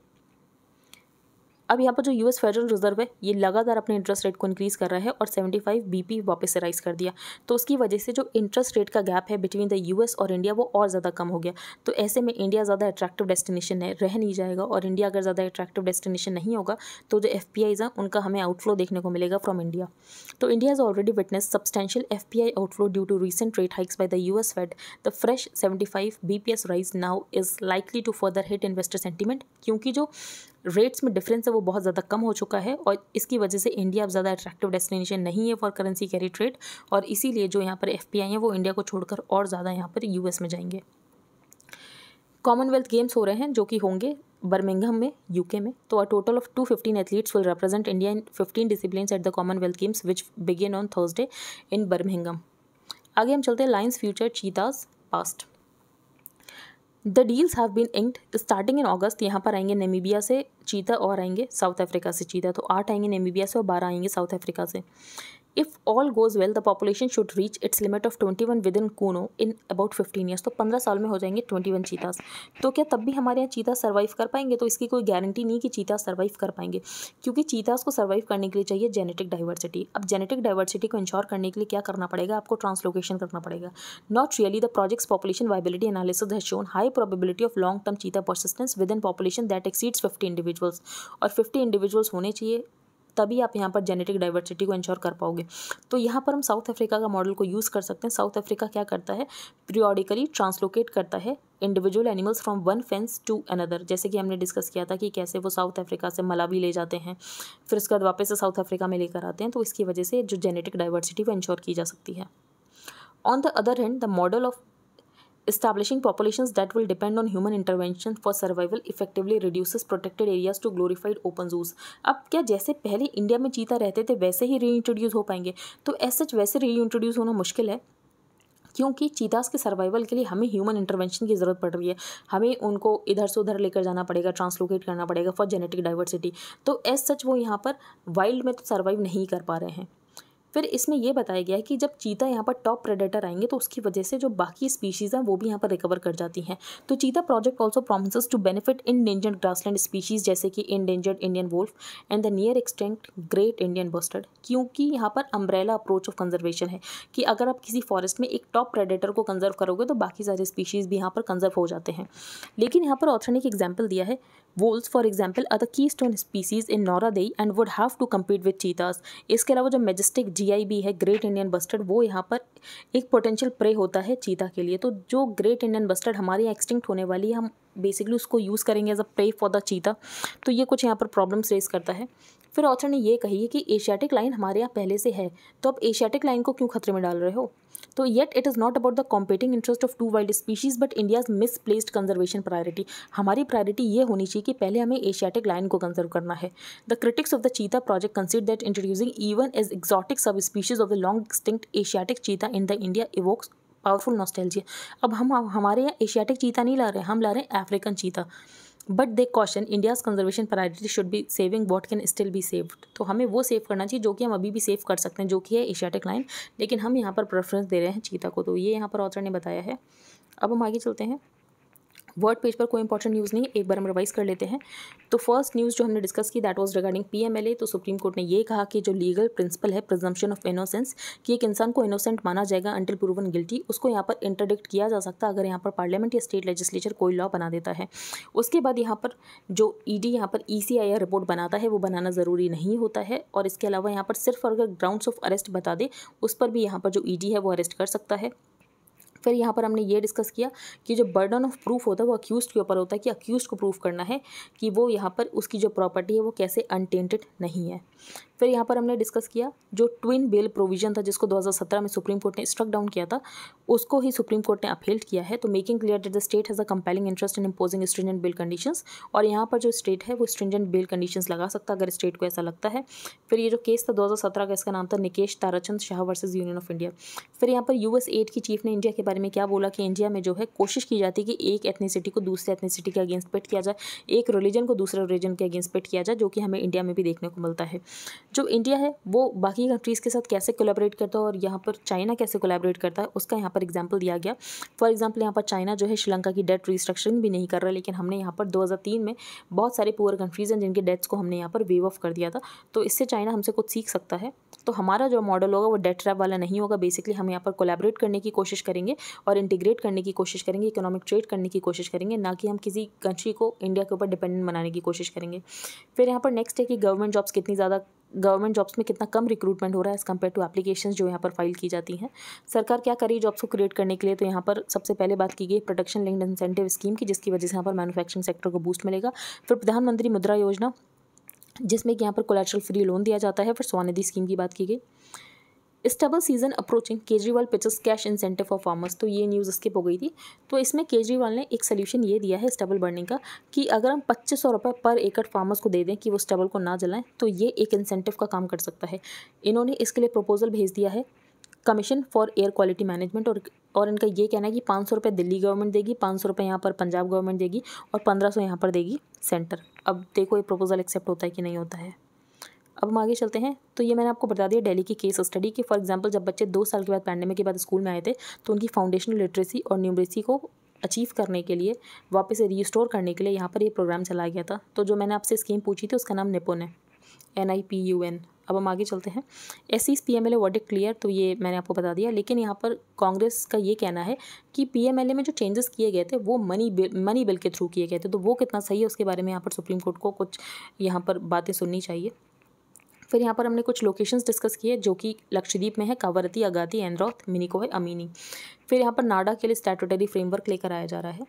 अब यहाँ पर जो यूएस फेडरल रिज़र्व है, ये लगातार अपने इंटरेस्ट रेट को इंक्रीज़ कर रहा है और 75 बीपी वापस से राइज कर दिया। तो उसकी वजह से जो इंटरेस्ट रेट का गैप है बिटवीन द यूएस और इंडिया वो और ज़्यादा कम हो गया। तो ऐसे में इंडिया ज़्यादा अट्रैक्टिव डेस्टिनेशन है रह नहीं जाएगा और इंडिया अगर ज़्यादा अट्रैक्टिव डेस्टिनेशन नहीं होगा तो जो एफ़ हैं, उनका हमें आउटफ्लो देखने को मिलेगा फ्रॉम इंडिया तो India is already witness substantial F outflow due to recent rate hikes by the U S Fed the fresh seventy five B P S rise now is likely to further hit investor sentiment क्योंकि जो rates में difference है, वो बहुत ज़्यादा कम हो चुका है और इसकी वजह से इंडिया अब ज़्यादा अट्रैक्टिव डेस्टिनेशन नहीं है फॉर करेंसी कैरी ट्रेड और इसीलिए जो यहाँ पर एफपीआई हैं, वो इंडिया को छोड़कर और ज़्यादा यहाँ पर यूएस में जाएँगे। कॉमनवेल्थ गेम्स हो रहे हैं, जो कि होंगे बर्मिंगहम में यूके में। तो a total of two fifteen athletes will represent India in fifteen discipline at the Commonwealth Games which begin on Thursday in Birmingham आगे हम चलते हैं lines future cheetahs past the deals have been inked starting in August यहाँ पर आएँगे Namibia से चीता और आएँगे साउथ अफ्रीका से चीता। तो आठ आएँगे नेमीबिया से और बारह आएँगे साउथ अफ्रीका से। If all goes well the population should reach its limit of twenty one within Kuno in about fifteen years तो पंद्रह साल में हो जाएँगे ट्वेंटी वन चीतास तो क्या तब भी हमारे यहाँ चीता सर्वाइव कर पाएँगे? तो इसकी कोई गारंटी नहीं कि चीता सर्वाइव कर पाएँगे, क्योंकि चीतास को सर्वाइव करने के लिए चाहिए जेनेटिक डाइवर्सिटी अब जेनेटिक डाइवर्सिटी को इंश्योर करने के लिए क्या करना पड़ेगा? आपको ट्रांसलोकेशन करना पड़ेगा. Not really the projects population viability analysis has shown high probability of long term cheetah persistence within population that exceeds fifty individuals और फिफ्टी इंडिविजुअल्स होने चाहिए तभी आप यहाँ पर जेनेटिक डाइवर्सिटी को इंश्योर कर पाओगे। तो यहाँ पर हम साउथ अफ्रीका का मॉडल को यूज़ कर सकते हैं। साउथ अफ्रीका क्या करता है? पीरियोडिकली ट्रांसलोकेट करता है individual animals from one fence to another जैसे कि हमने डिस्कस किया था कि कैसे वो साउथ अफ्रीका से मलावी ले जाते हैं, फिर उसके बाद वापस से साउथ अफ्रीका में लेकर आते हैं। तो इसकी वजह से जो जेनेटिक डाइवर्सिटी वो इंश्योर की जा सकती है। On the other hand the model of establishing populations that will depend on human intervention for survival effectively reduces protected areas to glorified open zoos. अब क्या जैसे पहले इंडिया में चीता रहते थे, वैसे ही रीइंट्रोड्यूस हो पाएँगे? तो ऐसे वैसे रीइंट्रोड्यूस होना मुश्किल है, क्योंकि चीतास के सर्वाइवल के लिए हमें ह्यूमन इंटरवेंशन की ज़रूरत पड़ रही है। हमें उनको इधर से उधर लेकर जाना पड़ेगा ट्रांसलोकेट करना पड़ेगा फॉर जेनेटिक डाइवर्सिटी तो एज सच वो यहाँ पर वाइल्ड में तो सर्वाइव नहीं कर पा रहे हैं। फिर इसमें यह बताया गया है कि जब चीता यहाँ पर टॉप प्रेडेटर आएँगे तो उसकी वजह से जो बाकी स्पीशीज़ हैं, वो भी यहाँ पर रिकवर कर जाती हैं। तो cheetah project also promise to benefit in endangered grassland species जैसे कि endangered Indian wolf and the near extinct great Indian bustard क्योंकि यहाँ पर अम्ब्रेला अप्रोच ऑफ़ कंजर्वेशन है कि अगर आप किसी फॉरेस्ट में एक टॉप प्रेडेटर को कंजर्व करोगे तो बाकी सारे स्पीशीज़ भी यहाँ पर कंजर्व हो जाते हैं। लेकिन यहाँ पर ऑथर ने एक एग्ज़ाम्पल दिया है wolves for example the keystone species in Nauradehi and would have to compete with cheetahs इसके अलावा जो मेजेस्टिक जी है ग्रेट इंडियन बस्टर्ड वो यहाँ पर एक पोटेंशियल प्रे होता है चीता के लिए। तो जो ग्रेट इंडियन बस्टर्ड हमारे यहाँ एक्सटिंक्ट होने वाली है, हम बेसिकली उसको यूज़ करेंगे as a prey for the cheetah तो ये कुछ यहाँ पर प्रॉब्लम्स रेस करता है। फिर ऑथर ने ये कही है कि एशियाटिक लाइन हमारे यहाँ पहले से है तो अब एशियाटिक लाइन को क्यों खतरे में डाल रहे हो? तो yet it is not about the competing interest of two wild species but India's misplaced conservation priority हमारी प्रायोरिटी ये होनी चाहिए कि पहले हमें एशियाटिक लाइन को कंजर्व करना है। The critics of the cheetah project consider that introducing even as exotic subspecies of the long extinct Asiatic cheetah in the India evokes powerful nostalgia अब हम हमारे यहाँ एशियाटिक चीता नहीं ला रहे, हम ला रहे हैं African cheetah. But they caution India's conservation priority should be saving what can still be saved तो हमें वो सेव करना चाहिए जो कि हम अभी भी सेव कर सकते हैं, जो कि है एशियाटिक लाइन लेकिन हम यहाँ पर प्रेफरेंस दे रहे हैं चीता को तो ये यहाँ पर ऑथर ने बताया है। अब हम आगे चलते हैं। वर्ड पेज पर कोई इंपॉर्टेंट न्यूज़ नहीं, एक बार हम रिवाइज कर लेते हैं। तो फ़र्स्ट न्यूज़ जो हमने डिस्कस की दैट वाज रिगार्डिंग पीएमएलए तो सुप्रीम कोर्ट ने ये कहा कि जो लीगल प्रिंसिपल है प्रिजम्पशन ऑफ़ इनोसेंस कि एक इंसान को इनोसेंट माना जाएगा अंटिल प्रूवन गिल्टी उसको यहाँ पर इंटरडिक्ट किया जा सकता है अगर यहाँ पर पार्लियामेंट या स्टेट लेजिस्लेचर कोई लॉ बना देता है। उसके बाद यहाँ पर जो ई डी यहाँ पर ई सी आई रिपोर्ट बनाता है, वो बनाना ज़रूरी नहीं होता है। और इसके अलावा यहाँ पर सिर्फ़ अगर ग्राउंड्स ऑफ़ अरेस्ट बता दे, उस पर भी यहाँ पर जो ई डी है, वो अरेस्ट कर सकता है। फिर यहाँ पर हमने ये डिस्कस किया कि जो बर्डन ऑफ़ प्रूफ होता है वो अक्यूज़ के ऊपर होता है कि अक्यूज़ को प्रूफ करना है कि वो यहाँ पर उसकी जो प्रॉपर्टी है वो कैसे अनटेंटेड नहीं है। फिर यहाँ पर हमने डिस्कस किया जो ट्विन बेल प्रोविज़न था, जिसको 2017 में सुप्रीम कोर्ट ने स्ट्रक डाउन किया था, उसको ही सुप्रीम कोर्ट ने अपहेल्ड किया है। तो making clear that the state has a compelling interest in imposing stringent bail conditions और यहाँ पर जो स्टेट है, वो स्ट्रिंजेंट बिल कंडीशंस लगा सकता है, अगर स्टेट को ऐसा लगता है। फिर ये जो केस था दो हज़ार सत्रह का, इसका नाम था Nikesh Tarachand Shah versus Union of India फिर यहाँ पर यूएस एड की चीफ ने इंडिया के बारे में क्या बोला कि इंडिया में जो है, कोशिश की जाती है कि एक एथनीसिटी को दूसरे एथनीसिटी के अगेंस्ट पेट किया जाए, एक रिलीजन को दूसरे रिलीजन के अगेंस्ट पेट किया जाए, जो कि हमें इंडिया में भी देखने को मिलता है। जो इंडिया है, वो बाकी कंट्रीज़ के साथ कैसे कोलेबरेट करता है और यहाँ पर चाइना कैसे कोलेबरेट करता है, उसका यहाँ पर एग्ज़ाम्पल दिया गया। फॉर एग्ज़ाम्पल यहाँ पर चाइना जो है, श्रीलंका की डेट रिस्ट्रक्शन भी नहीं कर रहा, लेकिन हमने यहाँ पर दो हज़ार तीन में बहुत सारे पुअर कंट्रीज़ हैं जिनके डेट्स को हमने यहाँ पर वेव ऑफ़ कर दिया था। तो इससे चाइना हमसे कुछ सीख सकता है। तो हमारा जो मॉडल होगा, वो डेट ट्रैप वाला नहीं होगा। बेसिकली हम यहाँ पर कोलेबरेट करने की कोशिश करेंगे और इंटीग्रेट करने की कोशिश करेंगे इकोनॉमिक ट्रेड करने की कोशिश करेंगे, ना कि हम किसी कंट्री को इंडिया के ऊपर डिपेंडेंट बनाने की कोशिश करेंगे। फिर यहाँ पर नेक्स्ट है कि गवर्नमेंट जॉब्स कितनी ज़्यादा गवर्नमेंट जॉब्स में कितना कम रिक्रूटमेंट हो रहा है एज़ कंपेयर टू एप्लीकेशन जो यहाँ पर फ़ाइल की जाती हैं। सरकार क्या करी जॉब्स को क्रिएट करने के लिए? तो यहाँ पर सबसे पहले बात की गई प्रोडक्शन लिंक्ड इंसेंटिव स्कीम की, जिसकी वजह से यहाँ पर मैनुफैक्चरिंग सेक्टर को बूस्ट मिलेगा। फिर प्रधानमंत्री मुद्रा योजना, जिसमें कि यहाँ पर कोलेट्रल फ्री लोन दिया जाता है। फिर स्वानिधि स्कीम की बात की गई। Stubble season approaching Kejriwal pitches cash incentive for farmers तो ये न्यूज़ स्किप हो गई थी। तो इसमें केजरीवाल ने एक सोल्यूशन ये दिया है स्टबल बर्निंग का कि अगर हम पच्चीस सौ रुपये पर एकड़ फार्मर्स को दे दें कि वो स्टबल को ना जलाएँ तो ये एक इंसेंटिव का काम कर सकता है। इन्होंने इसके लिए प्रपोजल भेज दिया है commission for air quality management और और इनका ये कहना है कि पाँच सौ रुपये दिल्ली गवर्नमेंट देगी, पाँच सौ रुपये यहाँ पर पंजाब गवर्नमेंट देगी और पंद्रह सौ यहाँ पर देगी सेंटर अब देखो ये प्रपोजल एक्सेप्ट होता है कि नहीं होता है। अब हम आगे चलते हैं। तो ये मैंने आपको बता दिया डेली की केस स्टडी कि। फॉर एग्जांपल जब बच्चे दो साल के बाद पैंडेमिक के बाद स्कूल में आए थे तो उनकी फाउंडेशनल लिटरेसी और न्यूमरेसी को अचीव करने के लिए, वापस रीस्टोर करने के लिए यहाँ पर ये प्रोग्राम चलाया गया था। तो जो मैंने आपसे स्कीम पूछी थी, उसका नाम निपुन है। N I P U N अब हम आगे चलते हैं। S C P M L A word clear तो ये मैंने आपको बता दिया। लेकिन यहाँ पर कांग्रेस का ये कहना है कि पी एम एल ए में जो चेंजेस किए गए थे, वो मनी बिल मनी बिल के थ्रू किए गए थे। तो वो कितना सही है, उसके बारे में यहाँ पर सुप्रीम कोर्ट को कुछ यहाँ पर बातें सुननी चाहिए। फिर यहाँ पर हमने कुछ लोकेशंस डिस्कस किए, जो कि लक्षद्वीप में है, कावरती, अगाती एंड्रॉथ मिनिको है अमीनी। फिर यहाँ पर नाडा के लिए स्टैटूटरी फ्रेमवर्क लेकर आया जा रहा है।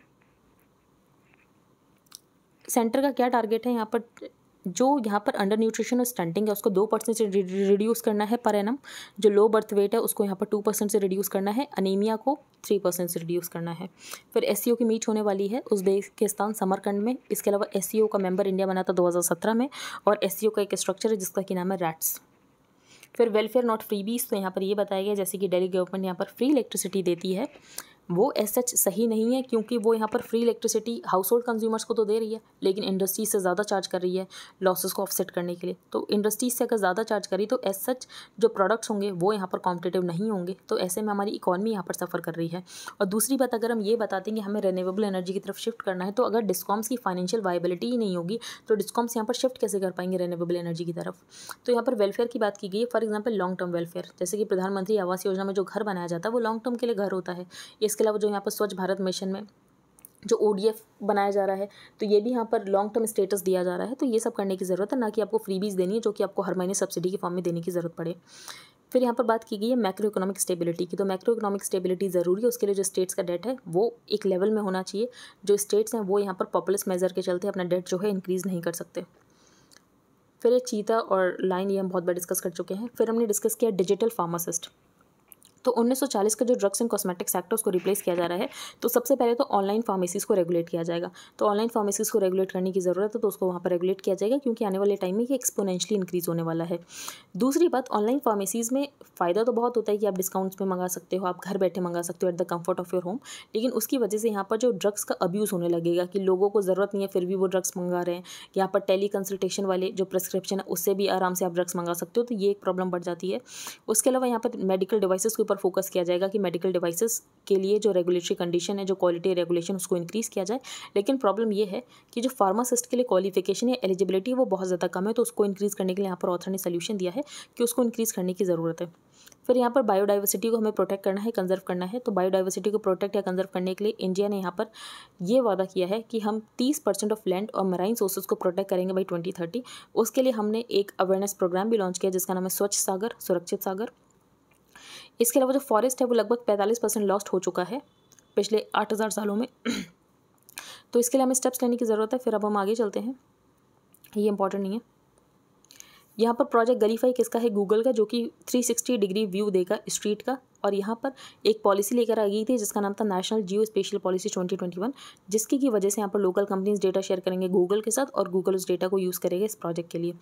सेंटर का क्या टारगेट है? यहाँ पर जो यहाँ पर अंडर न्यूट्रिशन और स्टंटिंग है, उसको दो परसेंट से रिड्यूस करना है पर एनम जो लो बर्थ वेट है, उसको यहाँ पर टू परसेंट से रिड्यूस करना है। अनीमिया को थ्री परसेंट से रिड्यूस करना है। फिर एस की मीट होने वाली है उस उज्बेकिस्तान समरकंड में। इसके अलावा एस का मेंबर इंडिया बना था दो हज़ार सत्रह में और एससीओ का एक स्ट्रक्चर है, जिसका की नाम है रैट्स फिर वेलफेयर नॉट फ्री बीस तो यहाँ पर ये बताया गया जैसे कि दिल्ली गवर्नमेंट यहाँ पर फ्री इलेक्ट्रिसिटी देती है। वो एस सच सही नहीं है क्योंकि वो यहाँ पर free electricity household consumers को तो दे रही है, लेकिन इंडस्ट्रीज़ से ज़्यादा चार्ज कर रही है लॉसेस को ऑफसेट करने के लिए। तो इंडस्ट्रीज़ से अगर ज़्यादा चार्ज करी तो एस सच जो प्रोडक्ट्स होंगे वो यहाँ पर कॉम्पिटेटिव नहीं होंगे। तो ऐसे में हमारी इकॉनमी यहाँ पर सफ़र कर रही है। और दूसरी बात अगर हम ये बताते हैं कि हमें रेन्यूएबल एनर्जी की तरफ़ शिफ्ट करना है तो अगर डिस्कॉम्स की फाइनेंशियल वाइबिलिटी ही नहीं होगी तो डिस्कॉम्स यहाँ पर शिफ्ट कैसे कर पाएँगे रेन्यूएबल एनर्जी की तरफ़? तो यहाँ पर वेलफेयर की बात की गई है for example long term welfare जैसे कि प्रधानमंत्री आवास योजना में जो घर बनाया जाता है, वो लॉन्ग टर्म के लिए घर होता है। इसके अलावा जो यहाँ पर स्वच्छ भारत मिशन में जो ओडीएफ बनाया जा रहा है तो ये भी यहाँ पर लॉन्ग टर्म स्टेटस दिया जा रहा है तो ये सब करने की ज़रूरत है, ना कि आपको फ्रीबीज देनी है, जो कि आपको हर महीने सब्सिडी के फॉर्म में देने की ज़रूरत पड़े। फिर यहाँ पर बात की गई है मैक्रो इकोनॉमिक स्टेबिलिटी की तो मैक्रो इकोनॉमिक स्टेबिलिटी ज़रूरी है, उसके लिए जो स्टेट्स का डेट है, वो एक लेवल में होना चाहिए। जो स्टेट्स हैं, वो यहाँ पर पॉपुलस मेजर के चलते अपना डेट जो है इंक्रीज़ नहीं कर सकते। फिर ये चीता और लाइन ये हम बहुत बार डिस्कस कर चुके हैं। फिर हमने डिस्कस किया डिजिटल फार्मासिस्ट तो 1940 का जो ड्रग्स एंड कॉस्मेटिक्स एक्ट है, उसको रिप्लेस किया जा रहा है। तो सबसे पहले तो ऑनलाइन फार्मेसीज को रेगुलेट किया जाएगा। तो ऑनलाइन फार्मेसीज को रेगुलेट करने की ज़रूरत है तो उसको वहाँ पर रेगुलेट किया जाएगा, क्योंकि आने वाले टाइम में ये एक्सपोनेंशली इंक्रीज़ होने वाला है। दूसरी बात ऑनलाइन फार्मेसीज़ में फ़ायदा तो बहुत होता है कि आप डिस्काउंट्स में मंगा सकते हो, आप घर बैठे मंगा सकते हो at the comfort of your home लेकिन उसकी वजह से यहाँ पर जो ड्रग्स का अब्यूज़ होने लगेगा, कि लोगों को ज़रूरत नहीं है, फिर भी वो ड्रग्स मंगा रहे हैं यहाँ पर टेली कंसल्टेशन वाले जो प्रिस्क्रिप्शन है, उससे भी आराम से आप ड्रग्स मंगा सकते हो तो ये एक प्रॉब्लम बढ़ जाती है। उसके अलावा यहाँ पर मेडिकल डिवाइसेस के ऊपर फोकस किया जाएगा कि मेडिकल डिवाइसेस के लिए जो रेगुलेटरी कंडीशन है, जो क्वालिटी रेगुलेशन उसको इंक्रीज़ किया जाए। लेकिन प्रॉब्लम ये है कि जो फार्मासिस्ट के लिए क्वालिफिकेशन या एलिजिबिलिटी वो बहुत ज़्यादा कम है तो उसको इंक्रीज़ करने के लिए यहाँ पर ऑथर ने सोल्यूशन दिया है कि उसको इंक्रीज़ करने की ज़रूरत है। फिर यहाँ पर बायोडाइवर्सिटी को हमें प्रोटेक्ट करना है कंजर्व करना है तो बायोडाइवर्सिटी को प्रोटेक्ट या कंजर्व करने के लिए इंडिया ने यहाँ पर ये वादा किया है कि हम तीस परसेंट ऑफ़ लैंड और मराइन सोर्सेज को प्रोटेक्ट करेंगे बाई ट्वेंटी थर्टी उसके लिए हमने एक अवेयरनेस प्रोग्राम भी लॉन्च किया जिसका नाम है स्वच्छ सागर, सुरक्षित सागर। इसके अलावा जो फॉरेस्ट है, वो लगभग पैंतालीस परसेंट लॉस्ट हो चुका है पिछले आठ हज़ार सालों में। तो इसके लिए हमें स्टेप्स लेने की ज़रूरत है, फिर अब हम आगे चलते हैं। ये इंपॉर्टेंट नहीं है। यहाँ पर प्रोजेक्ट गलीफाई किसका है? गूगल का, जो कि 360 डिग्री व्यू देगा स्ट्रीट का। और यहाँ पर एक पॉलिसी लेकर आ गई थी, जिसका नाम था नेशनल जियो स्पेशल पॉलिसी 2021 जिसकी की वजह से यहाँ पर लोकल कंपनीज़ डेटा शेयर करेंगे गूगल के साथ और गूगल उस डेटा को यूज़ करेगा इस प्रोजेक्ट के लिए।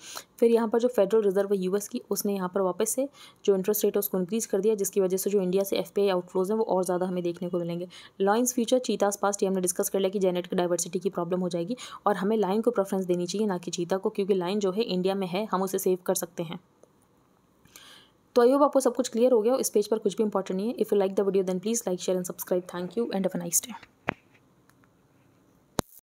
फिर यहाँ पर जो फेडरल रिज़र्व है यूएस की, उसने यहाँ पर वापस से जो इंटरेस्ट रेट है उसको इंक्रीज़ कर दिया, जिसकी वजह से जो इंडिया से एफ़ आउटफ्लोज हैं वो और ज़्यादा हमें देखने को मिलेंगे। लॉइंस फ्यूचर चीतास पास्ट ये हमने डिस्कस कर लिया कि जेनेटिक डाइवर्सिटी की प्रॉब्लम हो जाएगी और हमें लाइन को प्रेफरेंस देनी चाहिए, ना कि चीता को, क्योंकि लाइन जो है इंडिया में है, हम उसे सेव कर सकते हैं। तो आई होप आपको सब कुछ क्लियर हो गया इस पेज पर कुछ भी इंपॉर्टेंट नहीं है। If you like the video then please like share and subscribe thank you and a nice day